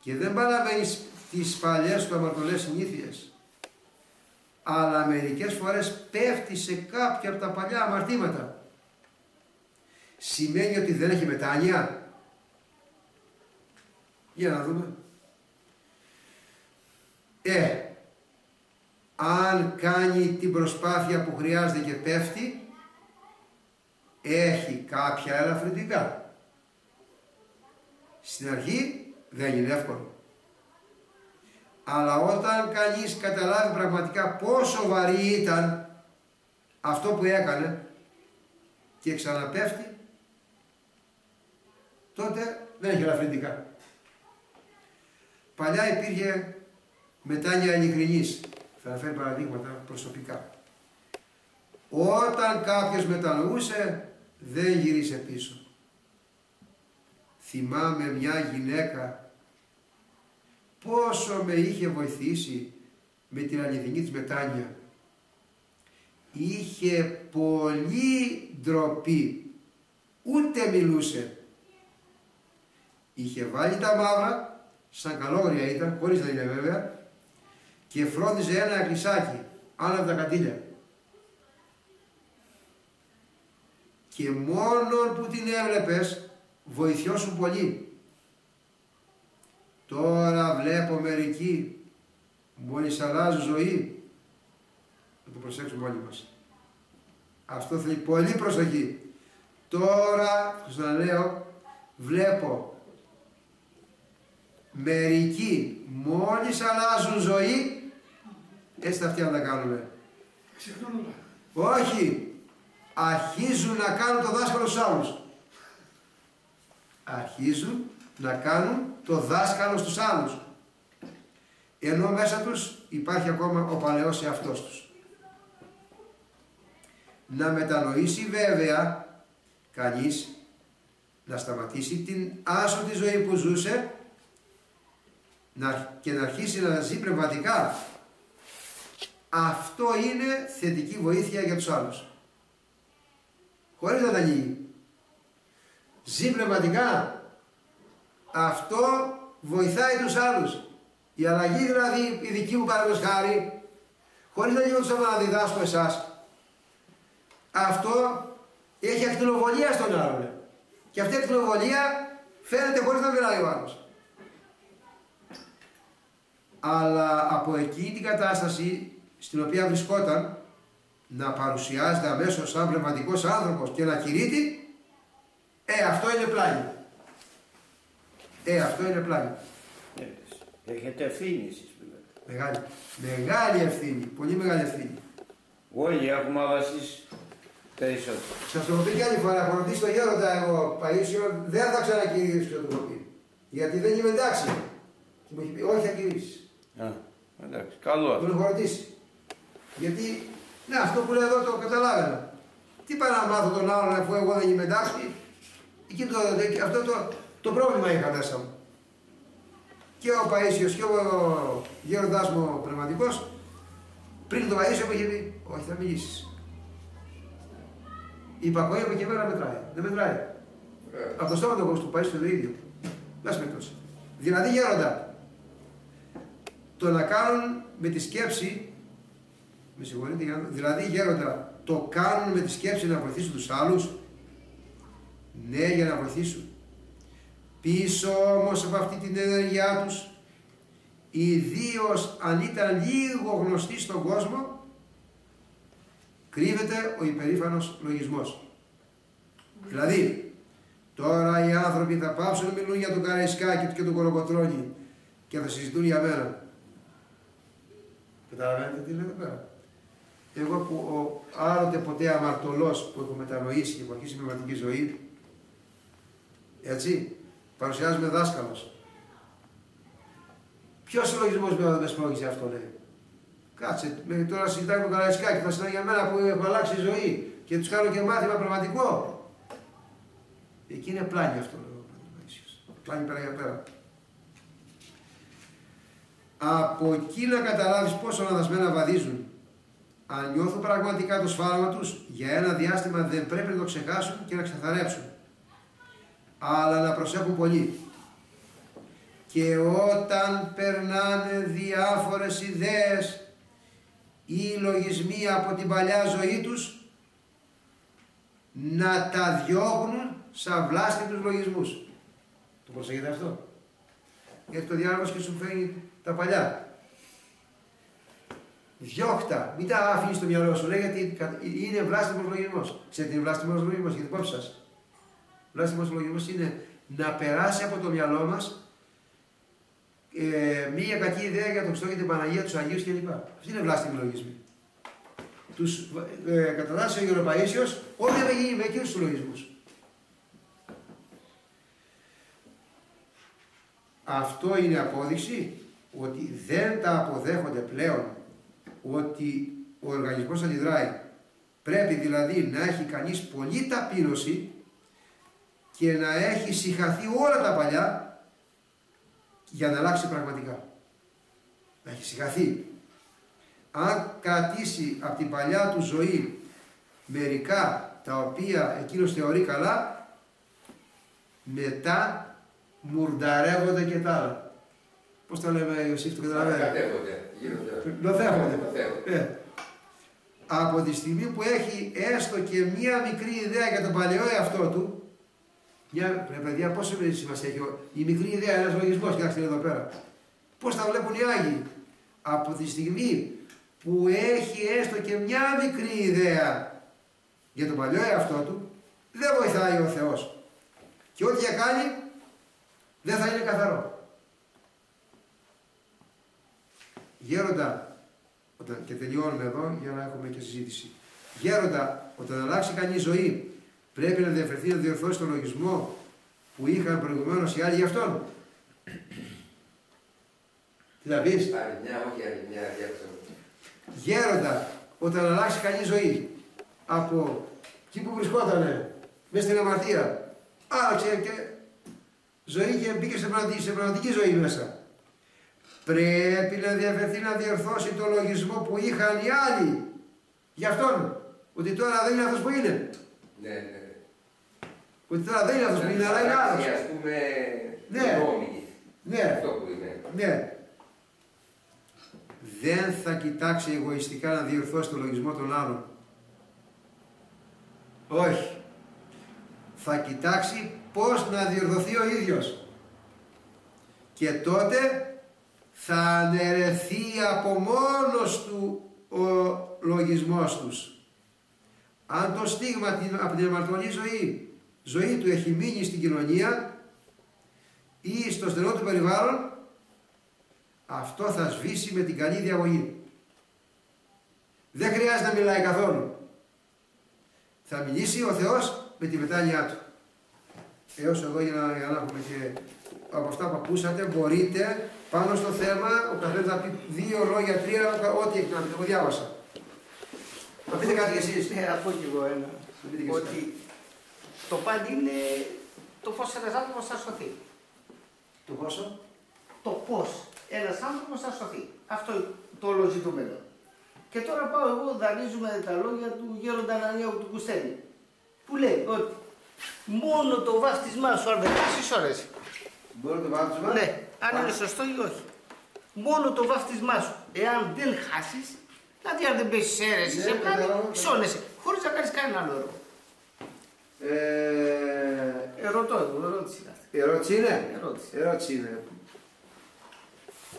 και δεν παραβαίνει τις παλιές του αμαρτωλές συνήθειες. Αλλά μερικές φορές πέφτει σε κάποια από τα παλιά αμαρτήματα. Σημαίνει ότι δεν έχει μετάνοια. Για να δούμε. Ε, αν κάνει την προσπάθεια που χρειάζεται και πέφτει, έχει κάποια ελαφρυντικά. Στην αρχή δεν είναι εύκολο. Αλλά όταν κανείς καταλάβει πραγματικά πόσο βαρύ ήταν αυτό που έκανε και ξαναπέφτει, τότε δεν έχει ελαφρυντικά. Παλιά υπήρχε μετάνοια ειλικρινής, θα αναφέρει παραδείγματα προσωπικά. Όταν κάποιος μετανοούσε, δεν γύρισε πίσω. Θυμάμαι μια γυναίκα πόσο με είχε βοηθήσει με την αληθινή της μετάνοια. Είχε πολύ ντροπή, ούτε μιλούσε. είχε βάλει τα μαύρα, σαν καλόγρια ήταν, χωρίς να είναι βέβαια, και φρόντιζε ένα εκκλησάκι από τα κατήλια. Και μόνο που την έβλεπες βοηθιώσουν πολύ. Τώρα βλέπω μερικοί μόλις αλλάζουν ζωή να το προσέξουμε όλοι μας. Αυτό θέλει πολύ προσοχή. Τώρα, λέω, βλέπω μερικοί μόλις αλλάζουν ζωή έτσι τα αυτιά να τα κάνουμε. Όχι. Αρχίζουν να κάνουν το δάσκαλο στους άλλους. Αρχίζουν να κάνουν το δάσκαλο στους άλλους. Ενώ μέσα τους υπάρχει ακόμα ο παλαιός εαυτός τους. Να μετανοήσει βέβαια κανείς να σταματήσει την άσωτη ζωή που ζούσε και να αρχίσει να ζει πνευματικά αυτό είναι θετική βοήθεια για τους άλλους. Χωρίς να τα λύγει. Ζει πνευματικά. Αυτό βοηθάει τους άλλους. Η αλλαγή δηλαδή η δική μου παραδείγματος χάρη, χωρίς να λίγο τους να διδάσκω εσάς, αυτό έχει ακτινοβολία στον άλλον. Και αυτή η ακτινοβολία φαίνεται χωρίς να μιλάει ο άλλος. Αλλά από εκείνη την κατάσταση στην οποία βρισκόταν να παρουσιάζεται αμέσως σαν πνευματικός άνθρωπος και να κηρύττει, ε, αυτό είναι πλάγι. Ε, αυτό είναι πλάγι. Έχετε ευθύνη εσείς Μεγάλη. Μεγάλη ευθύνη. Πολύ μεγάλη ευθύνη. Όλοι έχουμε άβασης περισσότερο. Σας το πω πει και άλλη φορά, έχω ρωτήσει το γέροντα εγώ, Παΐσιο, δεν θα ξανακηρύξω το πει. Γιατί δεν είμαι εντάξει. Και μου έχει πει, όχι θα κηρύξεις. Α, εντάξει, καλό αυτό. Τον έχω ρωτήσει. Γιατί, ναι, αυτό που λέω εδώ το καταλάβαινα. Τι πάει να μάθω τον άλλον αφού εγώ δεν είμαι εντάξει. Εκεί το, αυτό το, το πρόβλημα είχα μέσα μου. Και ο Παΐσιος και ο γέροντάς μου ο πνευματικός, πριν το Παΐσιο μου είχε πει, όχι θα μιλήσεις. Η υπακοή από εκεί πέρα μετράει. Δεν μετράει. Ε. Από το στόμα του του Παΐσιο το ίδιο. Λάς περιπτώσει. Δηλαδή γέροντα, το να κάνουν με τη σκέψη με συγχωρείτε, δηλαδή γέροντα, το κάνουν με τη σκέψη να βοηθήσουν τους άλλους. Ναι, για να βοηθήσουν. Πίσω όμως από αυτή την ενέργειά τους, ιδίως αν ήταν λίγο γνωστή στον κόσμο, κρύβεται ο υπερήφανος λογισμός. Δηλαδή, τώρα οι άνθρωποι θα πάψουν να μιλούν για τον Καραϊσκάκη και τον Κολοκοτρώνη και θα συζητούν για μένα. Καταλαβαίνετε τι λέτε πέρα εγώ που ο άλλοτε ποτέ αμαρτωλός που έχω μετανοήσει και έχω αρχίσει πνευματική ζωή, έτσι, παρουσιάζουμε δάσκαλος. Ποιος συλλογισμός με με σπρώγησε αυτό λέει. Κάτσε, με, τώρα συζητάει με τον Καραϊσκάκη, θα συζητάει για μένα που έχω αλλάξει ζωή και τους κάνω και μάθημα πραγματικό. Εκεί είναι πλάνη αυτό, λέω, πλάνη πέρα για πέρα. Από εκεί να καταλάβεις πόσο αναδασμένα βαδίζουν αν νιώθουν πραγματικά το σφάλμα τους, για ένα διάστημα δεν πρέπει να το ξεχάσουν και να ξεθαρέψουν. Αλλά να προσέχουν πολύ. Και όταν περνάνε διάφορες ιδέες ή λογισμοί από την παλιά ζωή τους, να τα διώχνουν σαν βλάστητους λογισμούς. Το προσέχετε αυτό; Γιατί το διάλογος και σου φέρνει τα παλιά. Διώχτα, μην τα αφήνει στο μυαλό σου. Λέει γιατί είναι βλάστημος λογισμός. Ξέρετε τι είναι βλάστημος λογισμός; Για την υπόψη σας. Βλάστημο λογισμό είναι να περάσει από το μυαλό μας ε, μία κακή ιδέα για τον Χριστό και την Παναγία, τους Αγίους κλπ. Αυτή είναι βλάστημη λογισμή. Τους ε, κατατάσσει ο Γεροπαίσιο, ό,τι θα γίνει με εκείνους τους λογισμούς. Αυτό είναι απόδειξη ότι δεν τα αποδέχονται πλέον ότι ο οργανισμός αντιδράει. Πρέπει δηλαδή να έχει κανείς πολλή ταπείνωση και να έχει συχαθεί όλα τα παλιά για να αλλάξει πραγματικά. Να έχει συχαθεί. Αν κρατήσει από την παλιά του ζωή μερικά τα οποία εκείνος θεωρεί καλά, μετά μουρνταρεύονται και τα άλλα. Πώς το λέμε Ιωσήφ, το καταλαβαίνεις; Κατεύονται, γίνονται. Νοθεύονται. Νοθεύονται. Ε. Από τη στιγμή που έχει έστω και μία μικρή ιδέα για τον παλαιό εαυτό του, μια, ρε παιδιά, πόσο μεγάλη σημασία έχει ο- η μικρή ιδέα, ένας λογισμός, κοιτάξτε εδώ πέρα. Πώς τα βλέπουν οι Άγιοι; Από τη στιγμή που έχει έστω και μια μικρή ιδέα για τον παλιό εαυτό του, δεν βοηθάει ο Θεός. Και ό,τι και κάνει, δεν θα είναι καθαρό. Γέροντα, όταν, και τελειώνουμε εδώ για να έχουμε και συζήτηση. Γέροντα, όταν αλλάξει κανείς ζωή, πρέπει να διαφερθεί να διορθώσει τον λογισμό που είχαν προηγουμένως οι άλλοι για αυτόν. Τι θα πεις, Άλλη μια, όχι άλλη μια, διάβασα. γέροντα, όταν αλλάξει κανείς ζωή, από εκεί που βρισκότανε, μέσα στην αμαρτία, άλλαξε και ζωή και μπήκε σε πραγματική, σε πραγματική ζωή μέσα. Πρέπει να διαφερθεί να διορθώσει το λογισμό που είχαν οι άλλοι για αυτόν. Ότι τώρα δεν είναι αυτός που είναι. Ναι, ναι. Ότι τώρα δεν είναι αυτός που είναι, αλλά είναι άλλος. Ας πούμε, Ναι. νόμιμη. Ναι, Αυτό που είναι. ναι. Δεν θα κοιτάξει εγωιστικά να διορθώσει το λογισμό των άλλων. Όχι. Θα κοιτάξει πώς να διορθωθεί ο ίδιος. Και τότε θα αναιρεθεί από μόνος του ο λογισμός τους. Αν το στίγμα την- από την αμαρτωλή ζωή, ζωή του έχει μείνει στην κοινωνία ή στο στενό του περιβάλλον, αυτό θα σβήσει με την καλή διαγωγή. Δεν χρειάζεται να μιλάει καθόλου. Θα μιλήσει ο Θεός με τη μετάνοιά Του. Έως εδώ για να, για να έχουμε και από αυτά που ακούσατε μπορείτε πάνω στο θέμα ο καθένας να πει δύο λόγια, τρία, ό,τι έχει να πείτε. Εγώ διάβασα. Να πείτε κάτι κι εσείς. Ναι, να πω κι εγώ ένα. Να πείτε κι εσείς. Ότι το πάντα είναι το πώς ένας άνθρωπος θα σωθεί. Το πόσο; Το πώς ένας άνθρωπος θα σωθεί. Αυτό είναι το όλο ζητούμενο. Και τώρα πάω εγώ, δανείζουμε τα λόγια του γέροντα Ανανιάου του Κουστέλη. Που λέει ότι μόνο το βάφτισμά σου, αν δεν χάσει, ώρες. Μπορεί να το βάψουμε. Ναι, αν είναι σωστό ή όχι. Μόνο το βάφτισμά σου, εάν δεν χάσεις, δηλαδή αν δεν πέσει σε αίρεση, Ναι, σε πλάνη, καταλαβαίνω. σώνεσαι. Χωρίς να κάνεις κανένα άλλο έργο. Ε, Ερωτώ εγώ, ερώτηση είναι αυτή. ερώτηση είναι; Ερώτηση. Ερώτηση είναι.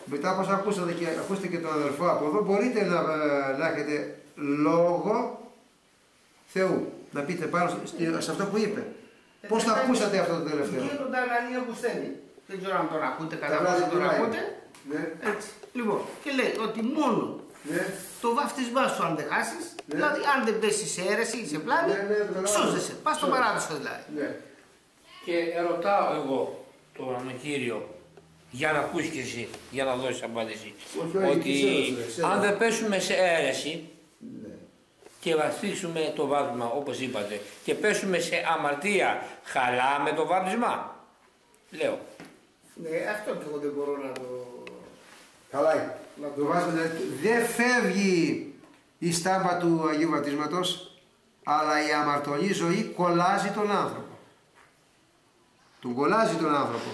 Μετά από όσα ακούσατε και ακούστε και τον αδελφό από εδώ, μπορείτε να, ε, να έχετε λόγο Θεού. Να πείτε πάνω στη- σε αυτό που είπε. Ε, Πώς το δεν ακούσατε αυτό το τελευταίο; Γίνοντα Ανανία που στέλνει. Δεν ξέρω αν τον ακούτε, κατά Τα πόσο βράδυ τον πουλάει. ακούτε. Ναι, Έτσι. Λοιπόν, και λέει ότι μόνο ναι. το βαφτισμά σου αν δεν χάσεις, Ναι. δηλαδή αν δεν πέσει σε αίρεση ή σε πλάνη, Ναι, ναι, το καταλαβαίνω. σώζεσαι. Πας στον Σώζεσαι. παράδεισο δηλαδή. ναι. Και ρωτάω εγώ τον κύριο για να ακούσει και εσύ, για να δώσεις απάντηση. Όχι, όχι, ότι ξέρω, ξέρω, ξέρω. αν δεν πέσουμε σε αίρεση ναι. και βαθύσουμε το βάπτισμα όπως είπατε και πέσουμε σε αμαρτία, χαλάμε το βάπτισμα. Λέω. Ναι, αυτό και εγώ δεν μπορώ να το. Καλά είναι. Να Το βάζουμε, δηλαδή, δεν φεύγει η στάμπα του Αγίου Βαπτίσματος, αλλά η αμαρτωλή ζωή κολλάζει τον άνθρωπο. Τον κολλάζει τον άνθρωπο.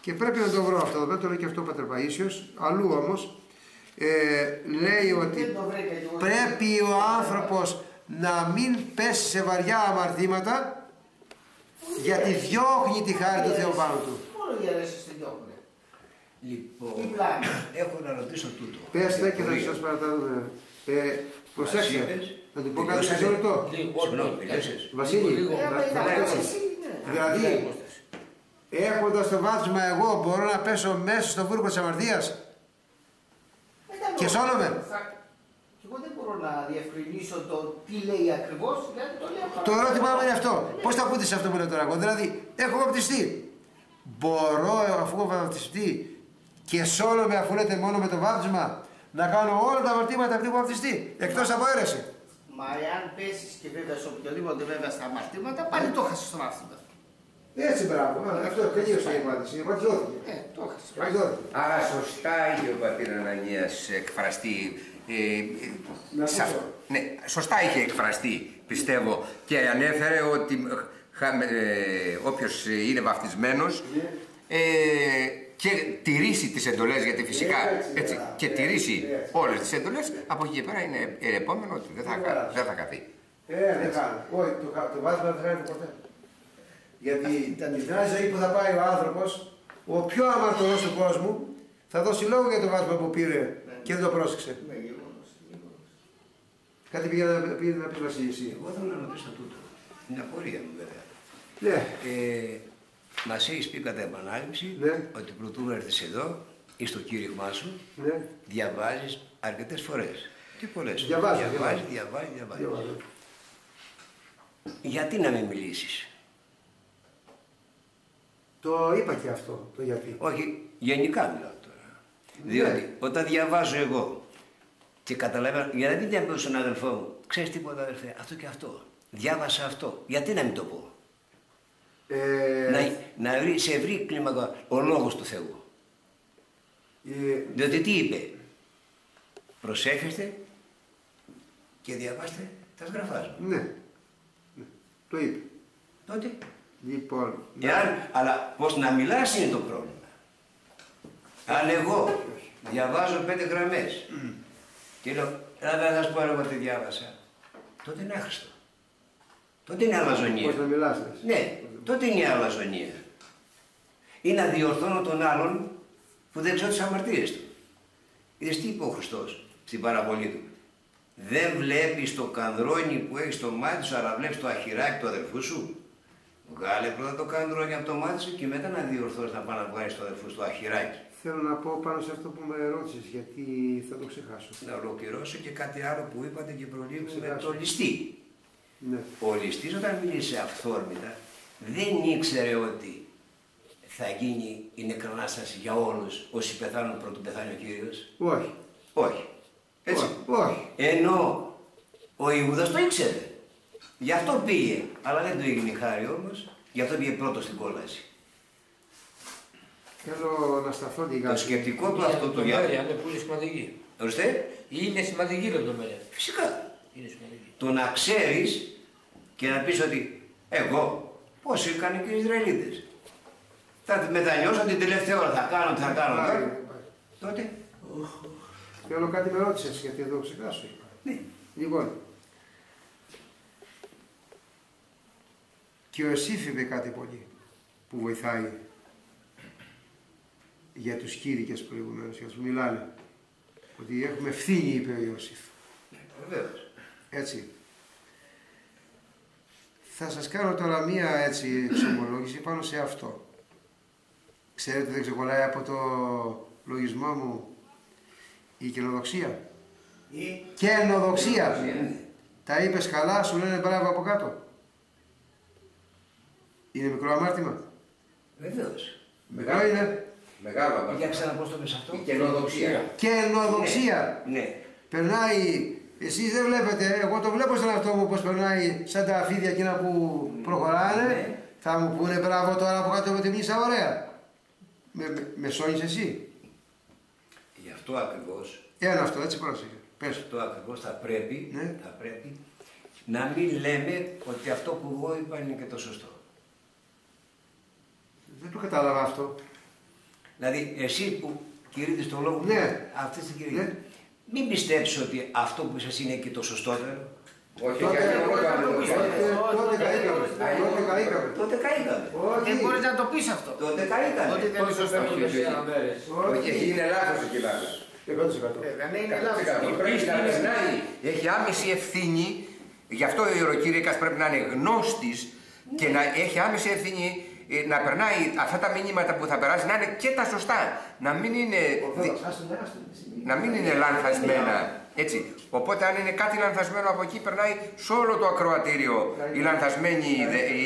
Και πρέπει να το βρω αυτό, εδώ πέρα το λέει και αυτό ο Πατερ Παΐσιος, αλλού όμως, ε, λέει ότι Δεν το βρήκα κι εγώ. πρέπει ο άνθρωπος να μην πέσει σε βαριά αμαρτήματα, γιατί διώχνει τη χάρη του Θεού πάνω του. Μόνο για αίρεση δεν διώχουνε. Τι Λοιπόν, πλάνη. έχω να ρωτήσω τούτο. Πέστε και θα Μπορεί. σας παρατάμε. Ε, προσέξτε, είπες. να του πω κάτι σε λεπτό. Λίγο, Συγγνώμη, όχι, μιλέσες. Βασίλη, λίγο, Ε, άμα θα- είναι θα αυτό, πω. εσύ, ναι. Δηλαδή, έχοντας το βάθισμα εγώ μπορώ να πέσω μέσα στο βούρκο της αμαρτίας; Εντάξει, και σώνομαι. θα- κι Εγώ δεν μπορώ να διευκρινίσω το τι λέει ακριβώς, γιατί το λέω. Το ερώτημά μου είναι αυτό. Πώς θα ακούτε σε αυτό που λέω τώρα εγώ; Δηλαδή, έχω βαπτιστεί. Μπορώ αφού έχω βαπτιστεί και σώνομαι αφού λέτε μόνο με το βάπτισμα να κάνω όλα τα αμαρτήματα που έχω βαπτιστεί. Εκτός από αίρεση. Μα εάν πέσεις και βέβαια σε οποιοδήποτε βέβαια στα αμαρτήματα, πάλι το έχασες στο μάθημα. Έτσι μπράβο. Αυτό τελείωσε η απάντηση. Η απάντηση δόθηκε. Ε, το έχασες. Η απάντηση δόθηκε. Άρα σωστά είχε ο πατήρ Ανανίας εκφραστεί. Ε, ε, Να σε ακούσω. αυ- ναι, σωστά είχε εκφραστεί, πιστεύω, και ανέφερε ότι ε, χα- ε, όποιος είναι βαφτισμένος Ναι. ε, και τηρήσει τις εντολές, γιατί φυσικά Έτσι, έτσι, μπράβο, και έτσι, τηρήσει έτσι. όλες τις εντολές, από εκεί και πέρα είναι ε, επόμενο ότι δεν θα, Δεν κα- αλλάζει. δεν θα καθεί. Ε, δεν κάνει. Όχι, το, κα- το βάσμα δεν θα κάνει ποτέ. Γιατί ήταν την άλλη ζωή που θα πάει ο άνθρωπος, ο πιο αμαρτωλός του κόσμου, θα δώσει λόγο για το βάσμα που πήρε και δεν το πρόσεξε. Ναι, γεγονός, γεγονός. Κάτι πήγε να, πήγε να πει Βασίλης. εσύ. Εγώ θέλω να ρωτήσω τούτο. Είναι απορία μου βέβαια. Ναι, Ε, Μα έχεις πει κατά επανάληψη Ναι. ότι πρωτού έρθεις εδώ ή στο κήρυγμά σου ναι. διαβάζεις αρκετές φορές. Τι πολλές. Διαβάζω, Διαβάζεις, διαβάζω. διαβάζεις, διαβάζεις. Διαβάζω. Γιατί να μην μιλήσεις; Το είπα και αυτό, το γιατί. Όχι, γενικά μιλάω τώρα. Ναι. Διότι όταν διαβάζω εγώ και καταλαβαίνω, γιατί δεν διαβάζω στον αδελφό μου, ξέρεις τίποτα αδελφέ, αυτό και αυτό. Διάβασα αυτό. Γιατί να μην το πω; Ε, Να, να βρει, σε ευρύ κλίμακα ο λόγος του Θεού. ε, Διότι τι είπε, προσέχεστε και διαβάστε τα σγραφά μου. ναι. Ναι. Το είπε. Τότε, Λοιπόν, εάν, αλλά πώς να μιλάς είναι το πρόβλημα. Αν εγώ διαβάζω πέντε γραμμές και λέω, έλα δεν θα σου πω εγώ τι διάβασα, τότε είναι άχρηστο. Τότε είναι αλαζονία. πώς να μιλάς. λες. Ναι, τότε είναι η αλαζονία. Ή να διορθώνω τον άλλον που δεν ξέρω τις αμαρτίες του. Είδες τι είπε ο Χριστός στην παραβολή του. Δεν βλέπεις το κανδρόνι που έχεις στο μάτι σου, αλλά βλέπεις το αχυράκι του αδελφού σου. Βγάλε πρώτα το κανδρόνι από το μάτι σου και μετά να διορθώσεις να πάει να βγάλεις το αδελφού σου το αχυράκι. Θέλω να πω πάνω σε αυτό που με ρώτησες, γιατί θα το ξεχάσω. Να ολοκληρώσω και κάτι άλλο που είπατε και προλίγου με Ξεχάσω. το ληστή. Ναι. Ο ληστής όταν μίλησε αυθόρμητα δεν ήξερε ότι θα γίνει η νεκρονάσταση για όλους όσοι πεθάνουν πρώτου πεθάνει ο Κύριος; Όχι. Όχι. Έτσι. Όχι. Όχι. Ενώ ο Ιούδας το ήξερε. Γι' αυτό πήγε. Αλλά δεν του έγινε η χάρη όμως. Γι' αυτό πήγε πρώτος στην κόλαση. Θέλω να σταθώ Το λιγάκι. σκεπτικό του Μια αυτό το λεπτομέρεια για... είναι πολύ σημαντική. Ορίστε. Είναι σημαντική λεπτομέρεια. Φυσικά. Είναι σημαντική. Το να ξέρεις και να πεις ότι εγώ πώς έκανε και οι Ισραηλίτες. Θα μετανιώσω την τελευταία ώρα, θα κάνω, θα κάνω. Πάει, θα- πάει. Τότε. Θέλω κάτι με ρώτησες, γιατί εδώ ξεχάσω. είπα. Ναι. Λοιπόν, και ο Εσήφ είπε κάτι πολύ που βοηθάει για τους κήρυκες προηγουμένως, για τους που μιλάνε. Ότι έχουμε ευθύνη, είπε ο Ιωσήφ. Βεβαίως. Έτσι. Θα σας κάνω τώρα μία έτσι εξομολόγηση πάνω σε αυτό. Ξέρετε δεν ξεκολλάει από το λογισμό μου η καινοδοξία. Ή Καινοδοξία. Ναι. Τα είπες καλά, σου λένε μπράβο από κάτω. Είναι μικρό αμάρτημα; Βεβαίως. Μικρό είναι; Μεγάλο Για αμαρτία. ξαναπώ το πες αυτό. Η καινοδοξία. Καινοδοξία. Ναι. Περνάει, εσείς δεν βλέπετε, εγώ το βλέπω στον εαυτό μου πως περνάει σαν τα αφίδια εκείνα που προχωράνε. Ναι. Θα μου πούνε μπράβο τώρα από κάτω από τη μίσα ωραία. Με, με, με σώνεις εσύ. Γι' αυτό ακριβώς, Ένα αυτό, έτσι πρόσεχε. Πες. αυτό ακριβώς θα πρέπει, Ναι. θα πρέπει να μην λέμε ότι αυτό που εγώ είπα είναι και το σωστό. Δεν το κατάλαβα αυτό. Δηλαδή, εσύ που κηρύττεις τον λόγο Ναι. αυτή την κηρύττια, Ναι. Μην πιστέψεις ότι αυτό που σας είναι και το σωστότερο, Όχι, Τότε- γιατί μόνο το Τότε, αντιλαμβάνεσαι. τότε καήκαμε. Τότε καήκαμε. τότε καήκαμε. δεν Όχι. μπορείς να το πεις αυτό. Τότε καήκαμε. Ότι δεν είναι σωστό. Όχι, όχι, όχι. Όχι, εκεί είναι λάθος εκεί λάθος. 100%. Ε, Δεν είναι λάθος. Πρέπει να περνάει. Έχει άμεση ευθύνη, γι' αυτό ο ιεροκήρυκας πρέπει να είναι γνώστης και να έχει άμεση ευθύνη ε, να περνάει αυτά τα μηνύματα που θα περάσει να είναι και τα σωστά. Να μην είναι, δι- να μην είναι λανθασμένα. Έτσι. Οπότε αν είναι κάτι λανθασμένο από εκεί περνάει σε όλο το ακροατήριο η λανθασμένη, ιδε- η,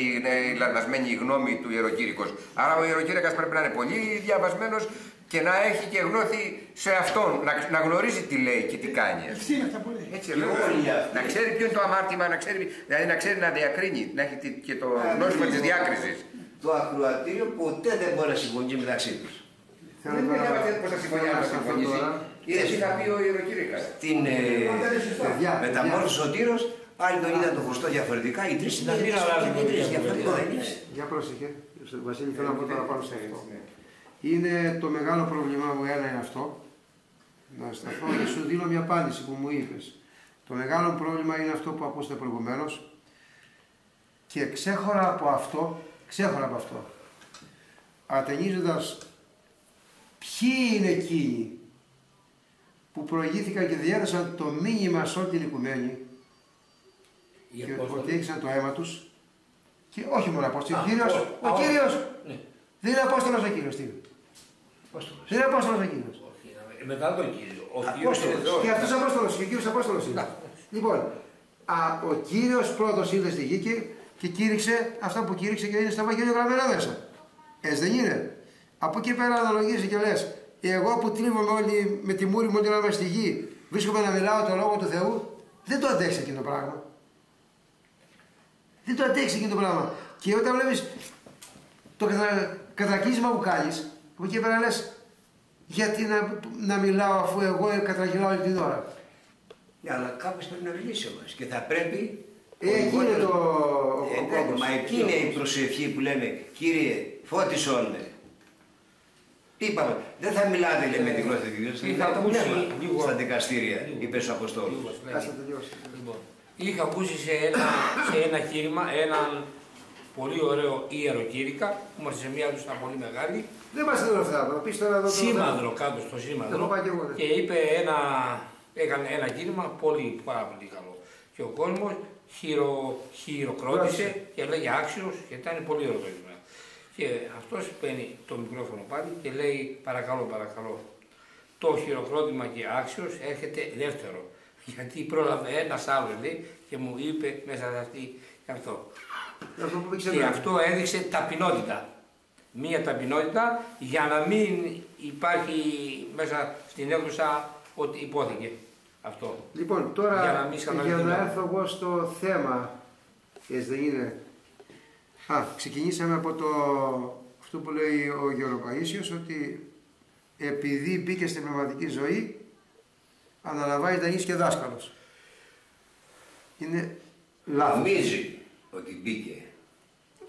η λανθασμένη γνώμη του ιεροκήρυκος. Άρα ο ιεροκήρυκας πρέπει να είναι πολύ διαβασμένος και να έχει και γνώθη σε αυτόν, να, να γνωρίζει τι λέει και τι κάνει. Έτσι, λέω, να ξέρει ποιο είναι το αμάρτημα, να ξέρει, δηλαδή να ξέρει να διακρίνει, να έχει τη- και το γνώσιμο της διάκρισης. Το ακροατήριο ποτέ δεν μπορεί να συμφωνήσει μεταξύ τους. Θέλω Δεν τώρα είναι να- πώς θα συμφωνήσει, αν θα σταθώ συμφωνήσει. τώρα. Είδες, είχα πει ο ιεροκήρυκας. Την ε, Παιδιά, μεταμόρφωση ο Σωτήρος Άλλοι τον είδαν τον Χριστό διαφορετικά, οι τρεις Να μην αλλάζουν είναι τρει το διαφορετικό, διαφορετικό. δεν είναι. Για πρόσεχε, Βασίλη, θέλω να πω τώρα πάνω σε αυτό. Είναι το μεγάλο πρόβλημά μου, ένα είναι αυτό. Να σταθώ και σου δίνω μια απάντηση που μου είπες. Το μεγάλο πρόβλημα είναι αυτό που ακούσατε προηγουμένως. Και ξέχωρα από αυτό, ξέχωρα από αυτό, ατενίζοντας ποιοι είναι εκείνοι που προηγήθηκαν και διέδωσαν το μήνυμα σε όλη την οικουμένη Οι και Απόστολοι. ότι έδειξαν το αίμα τους και όχι μόνο Απόστολοι, Α, ο Κύριος, όχι. ο Α, όχι. Κύριος Ναι. δεν είναι Απόστολος ο Κύριος, τι είναι. Δεν είναι Απόστολος ο Κύριος. Όχι, να- Μετά τον κύριο. Ο κύριος είναι Απόστολος. Θεός. Και αυτός Απόστολος και ο Κύριος Απόστολος είναι. Να. Λοιπόν, α, ο Κύριος πρώτος ήρθε στη γη και, και κήρυξε αυτά που κήρυξε και είναι στο Ευαγγέλιο γραμμένα μέσα. Έτσι δεν είναι. Από εκεί πέρα αναλογίζει και λες, εγώ που τρίβομαι όλη με τη μούρη μου όλη ώρα μες στη γη, βρίσκομαι να μιλάω το λόγο του Θεού, δεν το αντέξει εκείνο το πράγμα. Δεν το αντέξει εκείνο το πράγμα. Και όταν βλέπεις το κατα... κατρακύλισμα που κάνεις, από εκεί πέρα λες, γιατί να, να μιλάω αφού εγώ κατρακυλάω όλη την ώρα. Ναι, αλλά κάπως πρέπει να μιλήσει όμως και θα πρέπει... Ε, εκεί είναι το... ο- ο Ε, εντάξει, κόμπος. Μα εκεί είναι η προσευχή που λέμε, Κύριε, φώτισόν με. Τι είπαμε, δεν θα μιλάτε λέει, με τη γλώσσα του Κυρίου, θα Είχα μιλάτε το ακούσει πνεύμα λίγο- στα δικαστήρια, λίγο- είπε ο Αποστόλου. λίγο, ναι. Ας το τελειώσει. Λοιπόν, είχα ακούσει σε ένα, σε ένα κήρυμα έναν πολύ ωραίο ιεροκήρυκα που είμαστε σε μια του πολύ μεγάλη. Δεν μας λένε αυτά, να πεις τώρα εδώ το Σήμανδρο κάτω στο Έχω σήμανδρο πάει και εγώ, ναι. και είπε ένα, έκανε ένα κήρυμα πολύ, πάρα πολύ καλό. Και ο κόσμος χειρο, χειροκρότησε Μπράβο. και λέγε άξιος και ήταν πολύ ωραίο το κήρυμα. Και αυτός παίρνει το μικρόφωνο πάλι και λέει παρακαλώ, παρακαλώ. Το χειροκρότημα και άξιος έρχεται δεύτερο. Γιατί πρόλαβε ένας άλλος λέει και μου είπε μέσα σε αυτή και αυτό. Αυτό που Και ήξερα. αυτό έδειξε ταπεινότητα. Μία ταπεινότητα για να μην υπάρχει μέσα στην αίθουσα ότι υπόθηκε αυτό. Λοιπόν, τώρα Για να μην για σκανδαλιστούμε. να έρθω εγώ στο θέμα, έτσι δεν είναι; Α, ξεκινήσαμε από το, αυτό που λέει ο Γεροπαΐσιος, ότι επειδή μπήκε στην πνευματική ζωή, αναλαμβάνει τα και δάσκαλος. Είναι λάθος. Νομίζει ότι μπήκε.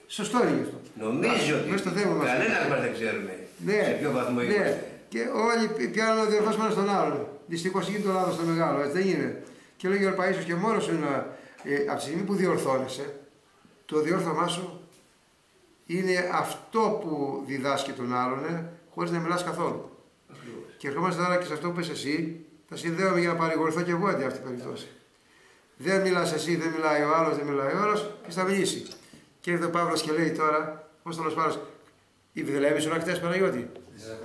Σωστό είναι αυτό. Νομίζει ότι Μέσα στο θέμα μας. κανένας μας δεν ξέρουμε σε ποιο βαθμό ναι. είμαστε. Και όλοι πιάνουν ο διορθώσμα ένα στον άλλον. Δυστυχώς γίνεται το λάθος στο μεγάλο, έτσι δεν είναι. Και λέει ο Παΐσιος και μόνος σου είναι, ε, από τη στιγμή που διορθώνεσαι, το διόρθωμά σου είναι αυτό που διδάσκει τον άλλον, ε, χωρίς να μιλάς καθόλου. Και ερχόμαστε τώρα και σε αυτό που είπε εσύ, θα συνδέομαι για να παρηγορηθώ και εγώ αντί αυτή την περίπτωση. Δεν μιλάς εσύ, δεν μιλάει ο άλλος, δεν μιλάει ο άλλος και θα μιλήσει. Και ήρθε ο Παύλος και λέει τώρα, πώ τον Παύλος, η Βιδελέμ ήσουν χθε Παναγιώτη.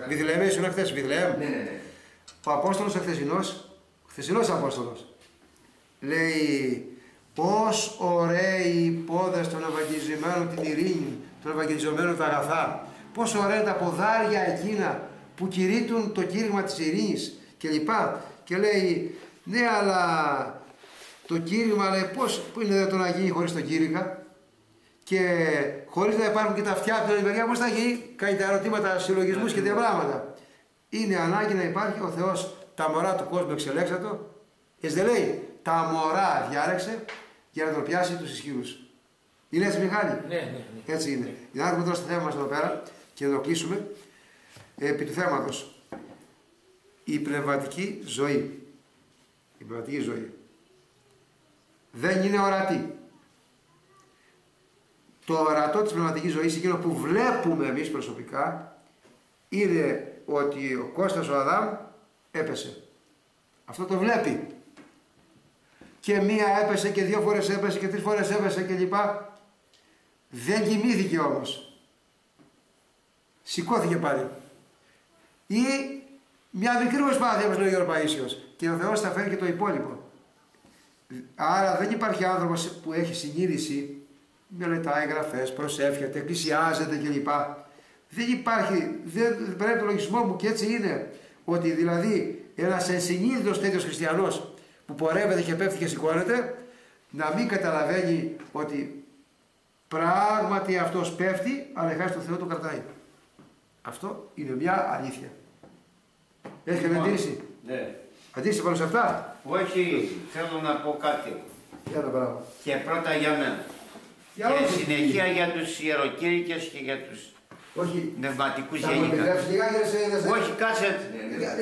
Βιδελέμ ήσουν χθε, Βιδελέμ. Ναι, ναι, ναι. Ο Απόστολος ο χθεσινός, ο χθεσινός Απόστολος, λέει πώς ωραίοι οι πόδες των ευαγγελισμένων την ειρήνη, των ευαγγελιζομένων τα αγαθά, πώς ωραία είναι τα ποδάρια εκείνα που κηρύττουν το κήρυγμα της ειρήνης και λοιπά. Και λέει, ναι αλλά το κήρυγμα λέει πώς που είναι δυνατόν να γίνει χωρίς το κήρυγα; Και χωρίς να υπάρχουν και τα αυτιά από την άλλη μεριά, πώς θα γίνει, κάνει τα ερωτήματα, συλλογισμούς και τέτοια πράγματα. Είναι ανάγκη να υπάρχει ο Θεός τα μωρά του κόσμου εξελέξατο. Έτσι δεν λέει, τα μωρά διάλεξε για να το πιάσει τους ισχυρούς. Είναι έτσι Μιχάλη; Ναι, ναι, ναι. Έτσι είναι. Για να έρθουμε τώρα στο θέμα μας εδώ πέρα και να το κλείσουμε. Επί του θέματος. Η πνευματική ζωή. Η πνευματική ζωή. Δεν είναι ορατή. Το ορατό της πνευματικής ζωής, εκείνο που βλέπουμε εμείς προσωπικά, είναι ότι ο Κώστας ο Αδάμ έπεσε. Αυτό το βλέπει. Και μία έπεσε και δύο φορές έπεσε και τρεις φορές έπεσε και λοιπά. Δεν κοιμήθηκε όμως. Σηκώθηκε πάλι. Ή μια μικρή προσπάθεια, όπως λέει ο Παΐσιος. Και ο Θεός θα φέρει και το υπόλοιπο. Άρα δεν υπάρχει άνθρωπος που έχει συνείδηση, μελετάει εγγραφές, προσεύχεται, εκκλησιάζεται κλπ. Δεν υπάρχει, δεν πρέπει το λογισμό μου και έτσι είναι, ότι δηλαδή ένας ενσυνείδητος τέτοιος χριστιανός που πορεύεται και πέφτει και σηκώνεται, να μην καταλαβαίνει ότι πράγματι αυτός πέφτει, αλλά χάρη στο Θεό το κρατάει. Αυτό είναι μια αλήθεια. Έχεις καμία αντίρρηση; Ναι. Αντίρρηση πάνω σε αυτά; Όχι, θέλω να πω κάτι. Ένα μπράβο. Και πρώτα για μένα. Για και όλους. συνεχεία για τους ιεροκήρυκες και για τους Όχι. πνευματικούς Θα μου γενικά. επιτρέψεις λιγάκι να σε... να σε- Όχι, κάτσε.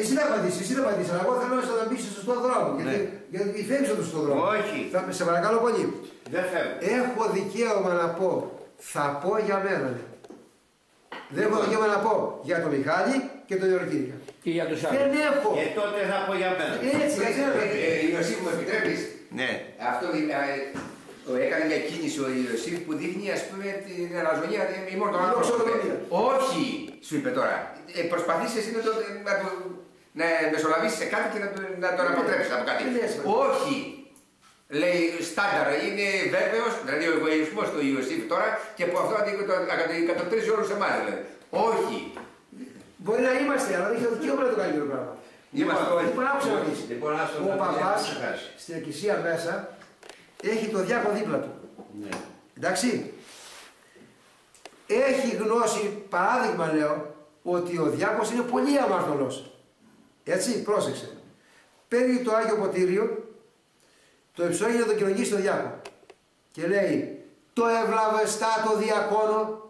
Εσύ θα απαντήσεις, εσύ θα απαντήσεις, αλλά εγώ θέλω να σε μπει στο σωστό δρόμο. Γιατί, Ναι. γιατί φέρνεις το σωστό δρόμο. Όχι. Θα, σε παρακαλώ πολύ. Δεν φεύγω. Έχω δικαίωμα να πω. Θα πω για μένα. ναι. Δεν έχω δικαίωμα να πω για τον Μιχάλη και τον Ιωρκίνικα. Και για τους Δεν άλλους. έχω. Και τότε θα πω για μένα. Έτσι, για σένα. Ε, ε, Ιωσήφ, μου επιτρέπεις; Ναι. Αυτό είναι, ε, το έκανε μια κίνηση ο Ιωσήφ που δείχνει ας πούμε την αναζωγία ε, ημών των Η άνθρωπων. δοξολογία. Όχι, σου είπε τώρα. Ε, προσπαθείς εσύ να, το, να, το, να μεσολαβήσεις σε κάτι και να, το- να τον αποτρέψεις από κάτι. Τι λες, ρε. Όχι. Λέει στάνταρ, είναι βέβαιος, δηλαδή ο εγωισμός του Ιωσήφ τώρα και που αυτό αντι- το αντικατοπτρίζει όλους εμάς. Δηλαδή. Όχι. Μπορεί να είμαστε, αλλά δεν έχει το δικαίωμα να το κάνει το πράγμα. Είμαστε όλοι. Λοιπόν, άκουσα να δεις. Λοιπόν, άστο Ο να παπάς μην ξεχάσεις. στην εκκλησία μέσα έχει το διάκο δίπλα του. ναι. Εντάξει. Έχει γνώση, παράδειγμα λέω, ότι ο διάκος είναι πολύ αμαρτωλός. Έτσι, πρόσεξε. Παίρνει το Άγιο Ποτήριο, το υψώνει να το κοινωνήσει στο διάκο. Και λέει, το ευλαβεστάτο διακόνο,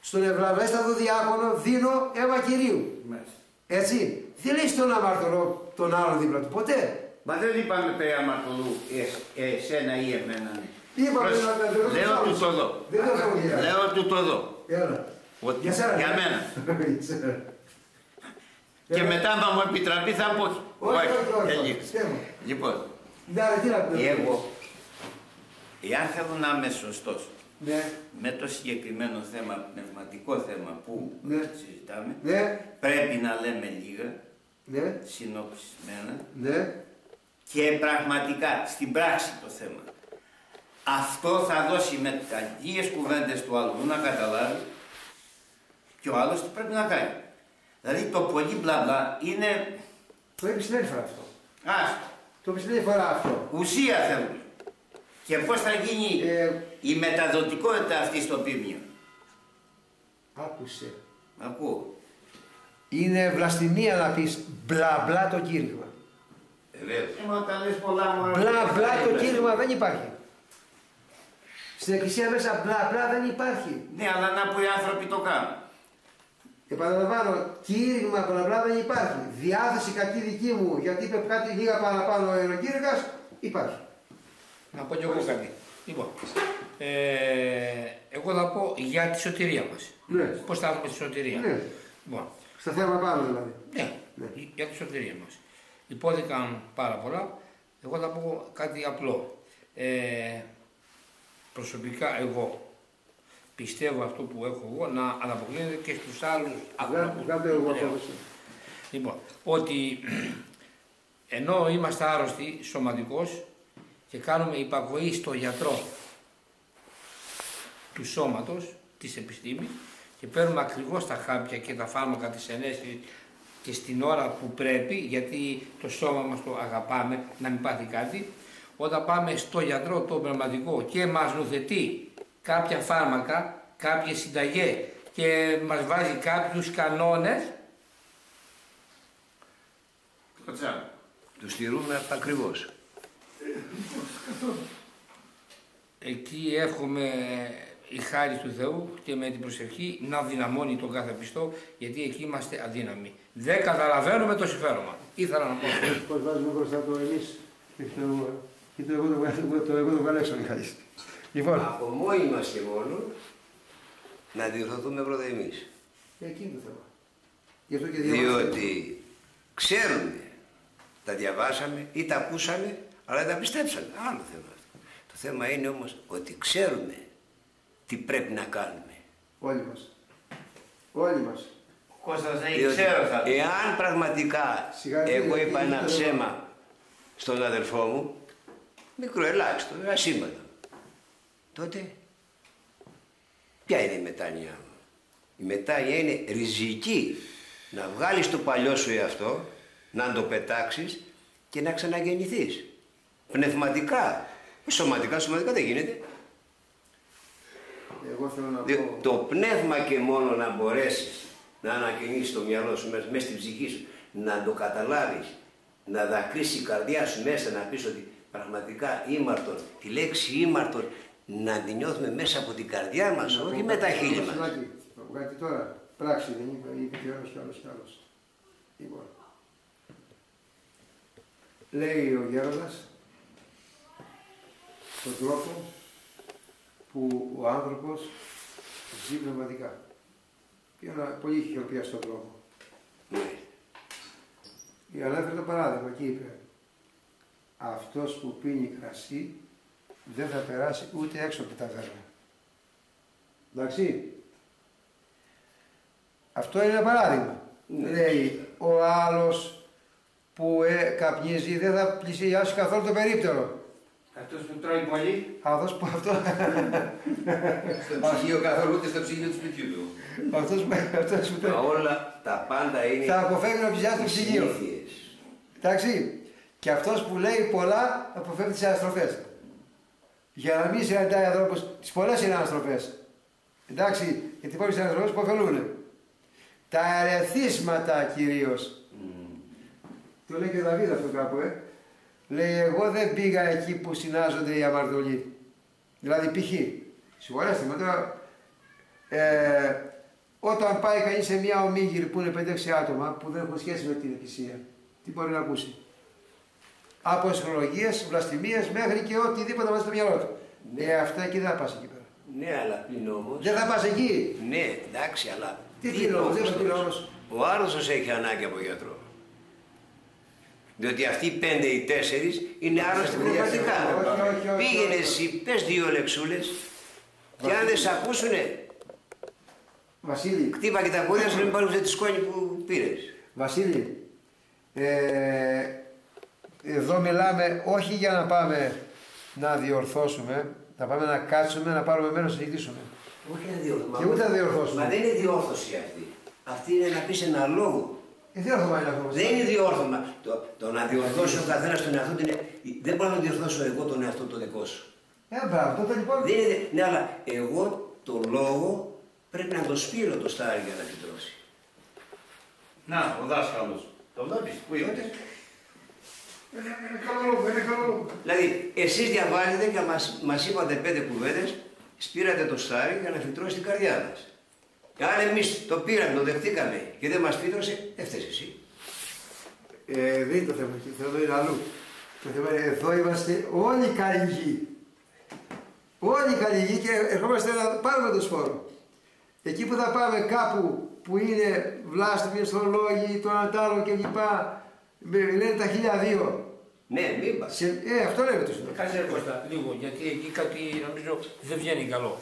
στον ευλαβέστατο διάκονο δίνω αίμα Κυρίου. Μάλιστα. Έτσι. Δεν λέει στον αμαρτωλό τον άλλον δίπλα του. Ποτέ. Μα δεν είπαμε περί αμαρτωλού ε, εσένα ή εμένα. ναι. Είπαμε Προς- να- να- να- να- Λέω να- του το δω. Δεν το έχω δει. Λέω του το δω. Έλα. Ότι Για σένα. για ναι. μένα. [laughs] Για σένα. Και Έλα. μετά, αν μου επιτραπεί, θα πω. Όχι, όχι, όχι. και όχι. λίγο. Θέμα. Λοιπόν, Ναι, αλλά τι να πούμε. εγώ, εάν θέλω να είμαι σωστός Ναι, με το συγκεκριμένο θέμα, πνευματικό θέμα που Ναι. συζητάμε, ναι, πρέπει να λέμε λίγα, ναι, συνοψισμένα ναι. Και πραγματικά στην πράξη το θέμα. Αυτό θα δώσει με κακίες κουβέντες του άλλου να καταλάβει και ο άλλος τι πρέπει να κάνει. Δηλαδή το πολύ μπλα μπλα είναι Το είπες την άλλη φορά αυτό. άστο. Το είπες την άλλη φορά αυτό. Ουσία θέλουμε. Και πώς θα γίνει Ε, η μεταδοτικότητα αυτή στο πίμνιο. άκουσε. Ακούω. Είναι βλαστημία να πεις μπλα μπλα το κήρυγμα. Μπλα μπλα το κήρυγμα δεν υπάρχει. Στην εκκλησία μέσα μπλα μπλα δεν υπάρχει. Ναι, αλλά να που οι άνθρωποι το κάνουν. Επαναλαμβάνω, κήρυγμα μπλα μπλα δεν υπάρχει. Διάθεση κακή δική μου γιατί είπε κάτι λίγα παραπάνω ο αεροκήρυγας υπάρχει. Να πω κι εγώ κάτι. Λοιπόν, ε, εγώ θα πω για τη σωτηρία μας. Ναι. Πώς θα έχουμε τη σωτηρία. Ναι. Λοιπόν, Στα θέμα πάνω δηλαδή. ναι, Ναι. για τη σωτηρία μας. Υπόθηκαν πάρα πολλά. Εγώ θα πω κάτι απλό. Ε, προσωπικά εγώ πιστεύω αυτό που έχω εγώ να ανταποκρίνεται και στους άλλους ανθρώπους. Κάτω εγώ Λέω. απόδοση. Λοιπόν, ότι [clears throat] ενώ είμαστε άρρωστοι σωματικώς και κάνουμε υπακοή στο γιατρό του σώματος, της επιστήμης και παίρνουμε ακριβώς τα χάπια και τα φάρμακα της ενέσης και στην ώρα που πρέπει, γιατί το σώμα μας το αγαπάμε να μην πάθει κάτι, όταν πάμε στο γιατρό το πνευματικό και μας νουθετεί κάποια φάρμακα, κάποιες συνταγές και μας βάζει κάποιους κανόνες, Κοτσά. Του στηρούμε ακριβώς. Εκεί εύχομαι η χάρη του Θεού και με την προσευχή να δυναμώνει τον κάθε πιστό, γιατί εκεί είμαστε αδύναμοι. Δεν καταλαβαίνουμε το συμφέρον. Ήθελα να πω αυτό. Πώς βάζουμε μπροστά το εμείς και το, και το εγώ το βγάλω- το εγώ το βγάλω έξω Μιχάλης. Λοιπόν, Από μόνοι μας και μόνο να διορθωθούμε πρώτα εμείς. εκείνο το θέμα. Γι' αυτό και διαβάζω. Διότι ξέρουμε, τα διαβάσαμε ή τα ακούσαμε, αλλά δεν τα πιστέψαμε. Άλλο θέμα αυτό. Το θέμα είναι όμως ότι ξέρουμε τι πρέπει να κάνουμε. Όλοι μας. Όλοι μας. Κώστας δεν Διότι ξέρω θα το. εάν πραγματικά Συγχαρητήρια, εγώ είπα κύριε ένα Θεοδόρο. ψέμα στον αδερφό μου, μικρό ελάχιστο, ασήμαντο, τότε ποια είναι η μετάνοια μου; Η μετάνοια είναι ριζική. Να βγάλεις το παλιό σου εαυτό, να το πετάξεις και να ξαναγεννηθείς. Πνευματικά. Σωματικά, σωματικά δεν γίνεται. Εγώ θέλω να Διότι πω. το πνεύμα και μόνο να μπορέσεις να ανακοινήσεις το μυαλό σου μέσα, μέσα στην ψυχή σου, να το καταλάβεις, να δακρύσεις η καρδιά σου μέσα, να πεις ότι πραγματικά ήμαρτον, τη λέξη ήμαρτον να τη νιώθουμε μέσα από την καρδιά μας, όχι με τα χείλη μας. Σιλάκη, θα πω κάτι τώρα. Πράξη δεν είπε, είπε και ο άλλος και ο άλλος και ο άλλος. Λοιπόν. Λέει ο Γέροντας τον τρόπο που ο άνθρωπος ζει πνευματικά. Και ένα πολύ χειροπιαστό τρόπο. Ναι. Η ανέφερε το παράδειγμα και είπε αυτός που πίνει κρασί δεν θα περάσει ούτε έξω από την ταβέρνα. Εντάξει. Αυτό είναι ένα παράδειγμα. Ναι. Λέει ο άλλος που ε, καπνίζει δεν θα πλησιάσει καθόλου το περίπτερο. Αυτός που τρώει πολύ, Αυτός που αυτό... Στο ψυγείο καθόλου ούτε στο ψυγείο του σπιτιού του. αυτός που... Αυτός που Μα όλα τα πάντα είναι θα αποφεύγει να πλησιάσει το ψυγείο. συνήθειες. Εντάξει. Και αυτός που λέει πολλά αποφεύγει τις αναστροφές. Για να μην συναντάει ανθρώπους, τις πολλές είναι αναστροφές. Εντάξει, γιατί πολλές είναι αναστροφές που ωφελούν. Τα ερεθίσματα κυρίως. Το λέει και ο Δαβίδ αυτό κάπου, ε. Λέει, εγώ δεν πήγα εκεί που συνάζονται οι αμαρτωλοί. Δηλαδή, π.χ. Συγχωρέστε με τώρα, ε, όταν πάει κανείς σε μια ομίγυρη που είναι 5-6 άτομα που δεν έχουν σχέση με την εκκλησία, τι μπορεί να ακούσει; Από αισχρολογίες, βλαστημίες μέχρι και οτιδήποτε βάζει στο μυαλό του. Ε, αυτά εκεί δεν θα πας εκεί πέρα. Ναι, αλλά πλην όμως... Δεν θα πας εκεί. Ναι, εντάξει, αλλά... Τι είναι πλην όμως, ο δεν Χριστός. πλην όμως. Ο άρρωστος έχει ανάγκη από γιατρό. Διότι αυτοί οι πέντε ή τέσσερις είναι άρρωστοι Όχι, πνευματικά. όχι, όχι, όχι, Πήγαινε όχι. εσύ, πες δύο λεξούλες και αν δεν σε ακούσουνε, Βασίλη, χτύπα και τα πόδια σου να μην πάρουν τη σκόνη που πήρες. Βασίλη, ε, εδώ μιλάμε όχι για να πάμε να διορθώσουμε, να πάμε να κάτσουμε, να πάρουμε μέρος να συζητήσουμε. Όχι να διορθώσουμε. Και ούτε να διορθώσουμε. Μα δεν είναι διόρθωση αυτή. Αυτή είναι να πεις ένα λόγο. Ε, τι όρθωμα είναι αυτό. Δεν είναι διόρθωμα. Το, το να διορθώσει ο καθένας τον εαυτό του είναι. Δεν μπορώ να διορθώσω εγώ τον εαυτό το δικό σου. Ε, μπράβο, τότε λοιπόν. Δεν είναι, ναι, αλλά εγώ το λόγο πρέπει να το σπείρω το στάρι για να φυτρώσει. να, ο δάσκαλος. Το βλέπεις, που είναι; Είναι καλό λόγο, είναι καλό λόγο. Δηλαδή, εσείς διαβάζετε και μας μας είπατε πέντε κουβέντες, σπήρατε το στάρι για να φυτρώσει την καρδιά μας. Αν εμείς το πήραμε, το δεχτήκαμε και δεν μας φύτρωσε, έφτασε εσύ. Ε, δεν είναι το θέμα εκεί, το θέμα είναι αλλού. Το θέμα είναι εδώ είμαστε όλοι καλλιγοί. Όλοι καλλιγοί και ερχόμαστε να πάρουμε το σπόρο. Εκεί που θα πάμε κάπου που είναι βλάστημοι, αστρολόγοι, το αντάλλο και λοιπά, με- λένε τα χίλια δύο. Ναι, μην πας. Σε, ε, αυτό λέμε το σύντομα. Κάτσε ρε Κώστα, λίγο, γιατί εκεί κάτι νομίζω δεν βγαίνει καλό.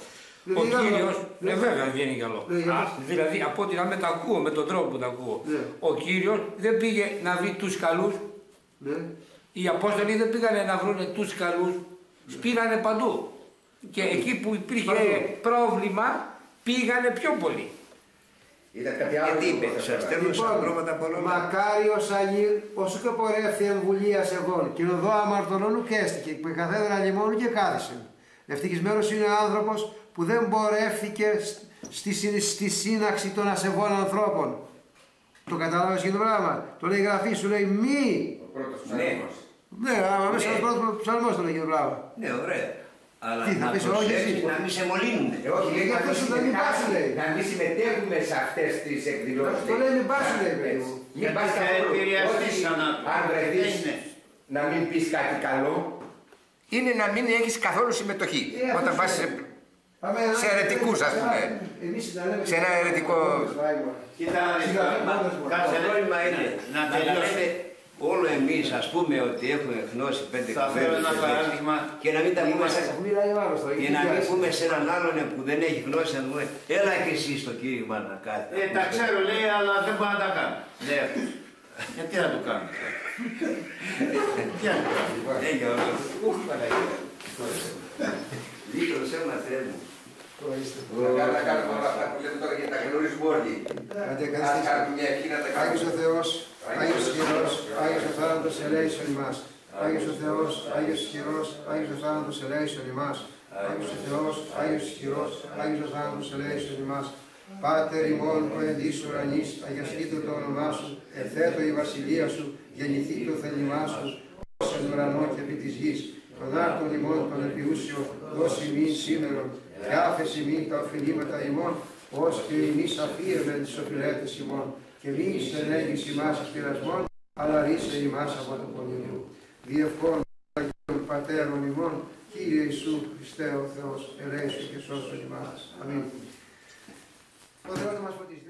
Δεν Ο βγαίνει καλό. Κύριος, Ναι. ναι βέβαια δεν βγαίνει καλό. Ναι, για Α, πες. δηλαδή από ό,τι να με τα ακούω, με τον τρόπο που τα ακούω. Ναι. Ο Κύριος δεν πήγε να βρει τους καλούς, Ναι. οι Απόστολοι δεν πήγανε να βρουν τους καλούς, σπήρανε παντού. Και εκεί που υπήρχε Παντού. πρόβλημα, πήγανε πιο πολύ. Ήταν κάτι άλλο. Γιατί είπε, που σας θα στέλνω σαν πρόβατα πολλών. Μακάριος Αγίρ, όσο και πορεύθη εμβουλίας εγώ, και οδό αμαρτωλώνου και έστηκε, που η καθέδρα λιμόνου και κάθισε. Ευτυχισμένος είναι ο άνθρωπος που δεν πορεύθηκε στη, συ- στη σύναξη των ασεβών ανθρώπων. Το καταλάβεις και το πράγμα. Το λέει η γραφή σου, λέει μη. Ο πρώτος Ναι. ψαλμός. Ναι, άμα μέσα Ναι. στο πρώτος ψαλμός το λέγει το πράγμα. Ναι, ωραία. Αλλά Τι, θα να πεις, όχι, προσέξεις εσύ. να μην σε μολύνουν. Ε, όχι, λέει Για να αυτός μην σου δεν υπάρχει, λέει. συμμετάσχουμε- να μην συμμετέχουμε σε αυτές τις εκδηλώσεις. Το λέει μην πας, λέει, παιδί μου. Μην Γιατί πας θα καθόλου. επηρεαστείς Ό,τι θανάτου. Αν βρεθείς Είναι. να μην πεις κάτι καλό, είναι να μην έχεις καθόλου συμμετοχή. Ε, αυτό Όταν σου πας λέω. Σε... Πάμε, σε αιρετικούς, ας πούμε. Εμείς τα λέμε Σε ένα και- αιρετικό- Κοίτα, να δεις Σιγά, τώρα. μόνος μου. Κάτσε, Το πρόβλημα είναι να να τελειώσει. λέμε όλο εμείς ας πούμε ότι έχουμε γνώσει πέντε Θα φέρω ένα κουβέντες παράδειγμα. και να μην τα πούμε σε, Μιλάει ο άλλος τώρα. και να μην πούμε σε έναν άλλον που δεν έχει γνώση να πούμε έλα και εσύ στο κήρυγμα να κάθεται. Ε, τα ξέρω λέει, αλλά δεν μπορεί να τα κάνει. Λέει αυτός. Γιατί να το κάνει. Τι να το κάνει. Δεν για όλο. Ούχ, Παναγία. Λύτρωσέ μας, Θεέ μου. Να κάνουμε- να κάνουμε όλα αυτά που λέτε τώρα γιατί τα γνωρίζουμε όλοι. Άντε, Ας ευχαριστήσω. κάνουμε μια ευχή να τα Άγιος ο κάνουμε. Θεός, Άγιος ο Χειρός, Άγιος ο θάνατος ελέησον ημάς. Άγιος ο Θεός, Άγιος ο Χειρός, Άγιος ο θάνατος ελέησον ημάς. Άγιος ο Θεός, Άγιος ο Χειρός, Άγιος ο θάνατος ελέησον ημάς. Πάτερ ημών ο εν της ουρανής, αγιαστήτω το όνομά σου, εθέτω η βασιλεία σου, γεννηθεί το θέλημά σου, ως εν ουρανό και επί της γης, των άρτων ημών των επιούσιων, δώσει μην σήμερον, και άφεση μην τα οφειλήματα ημών, ως και ημείς αφίεμεν τις οφειλέτες ημών, και μη στενέγεις ημάς εις πειρασμών, αλλά ρίσε ημάς από το πονηρού. Διευκόν των πατέρων ημών, Κύριε Ιησού Χριστέ ο Θεός, ελέησου και σώσον ημάς. Αμήν. Ο Θεός να μας φωτίσει τίποτα.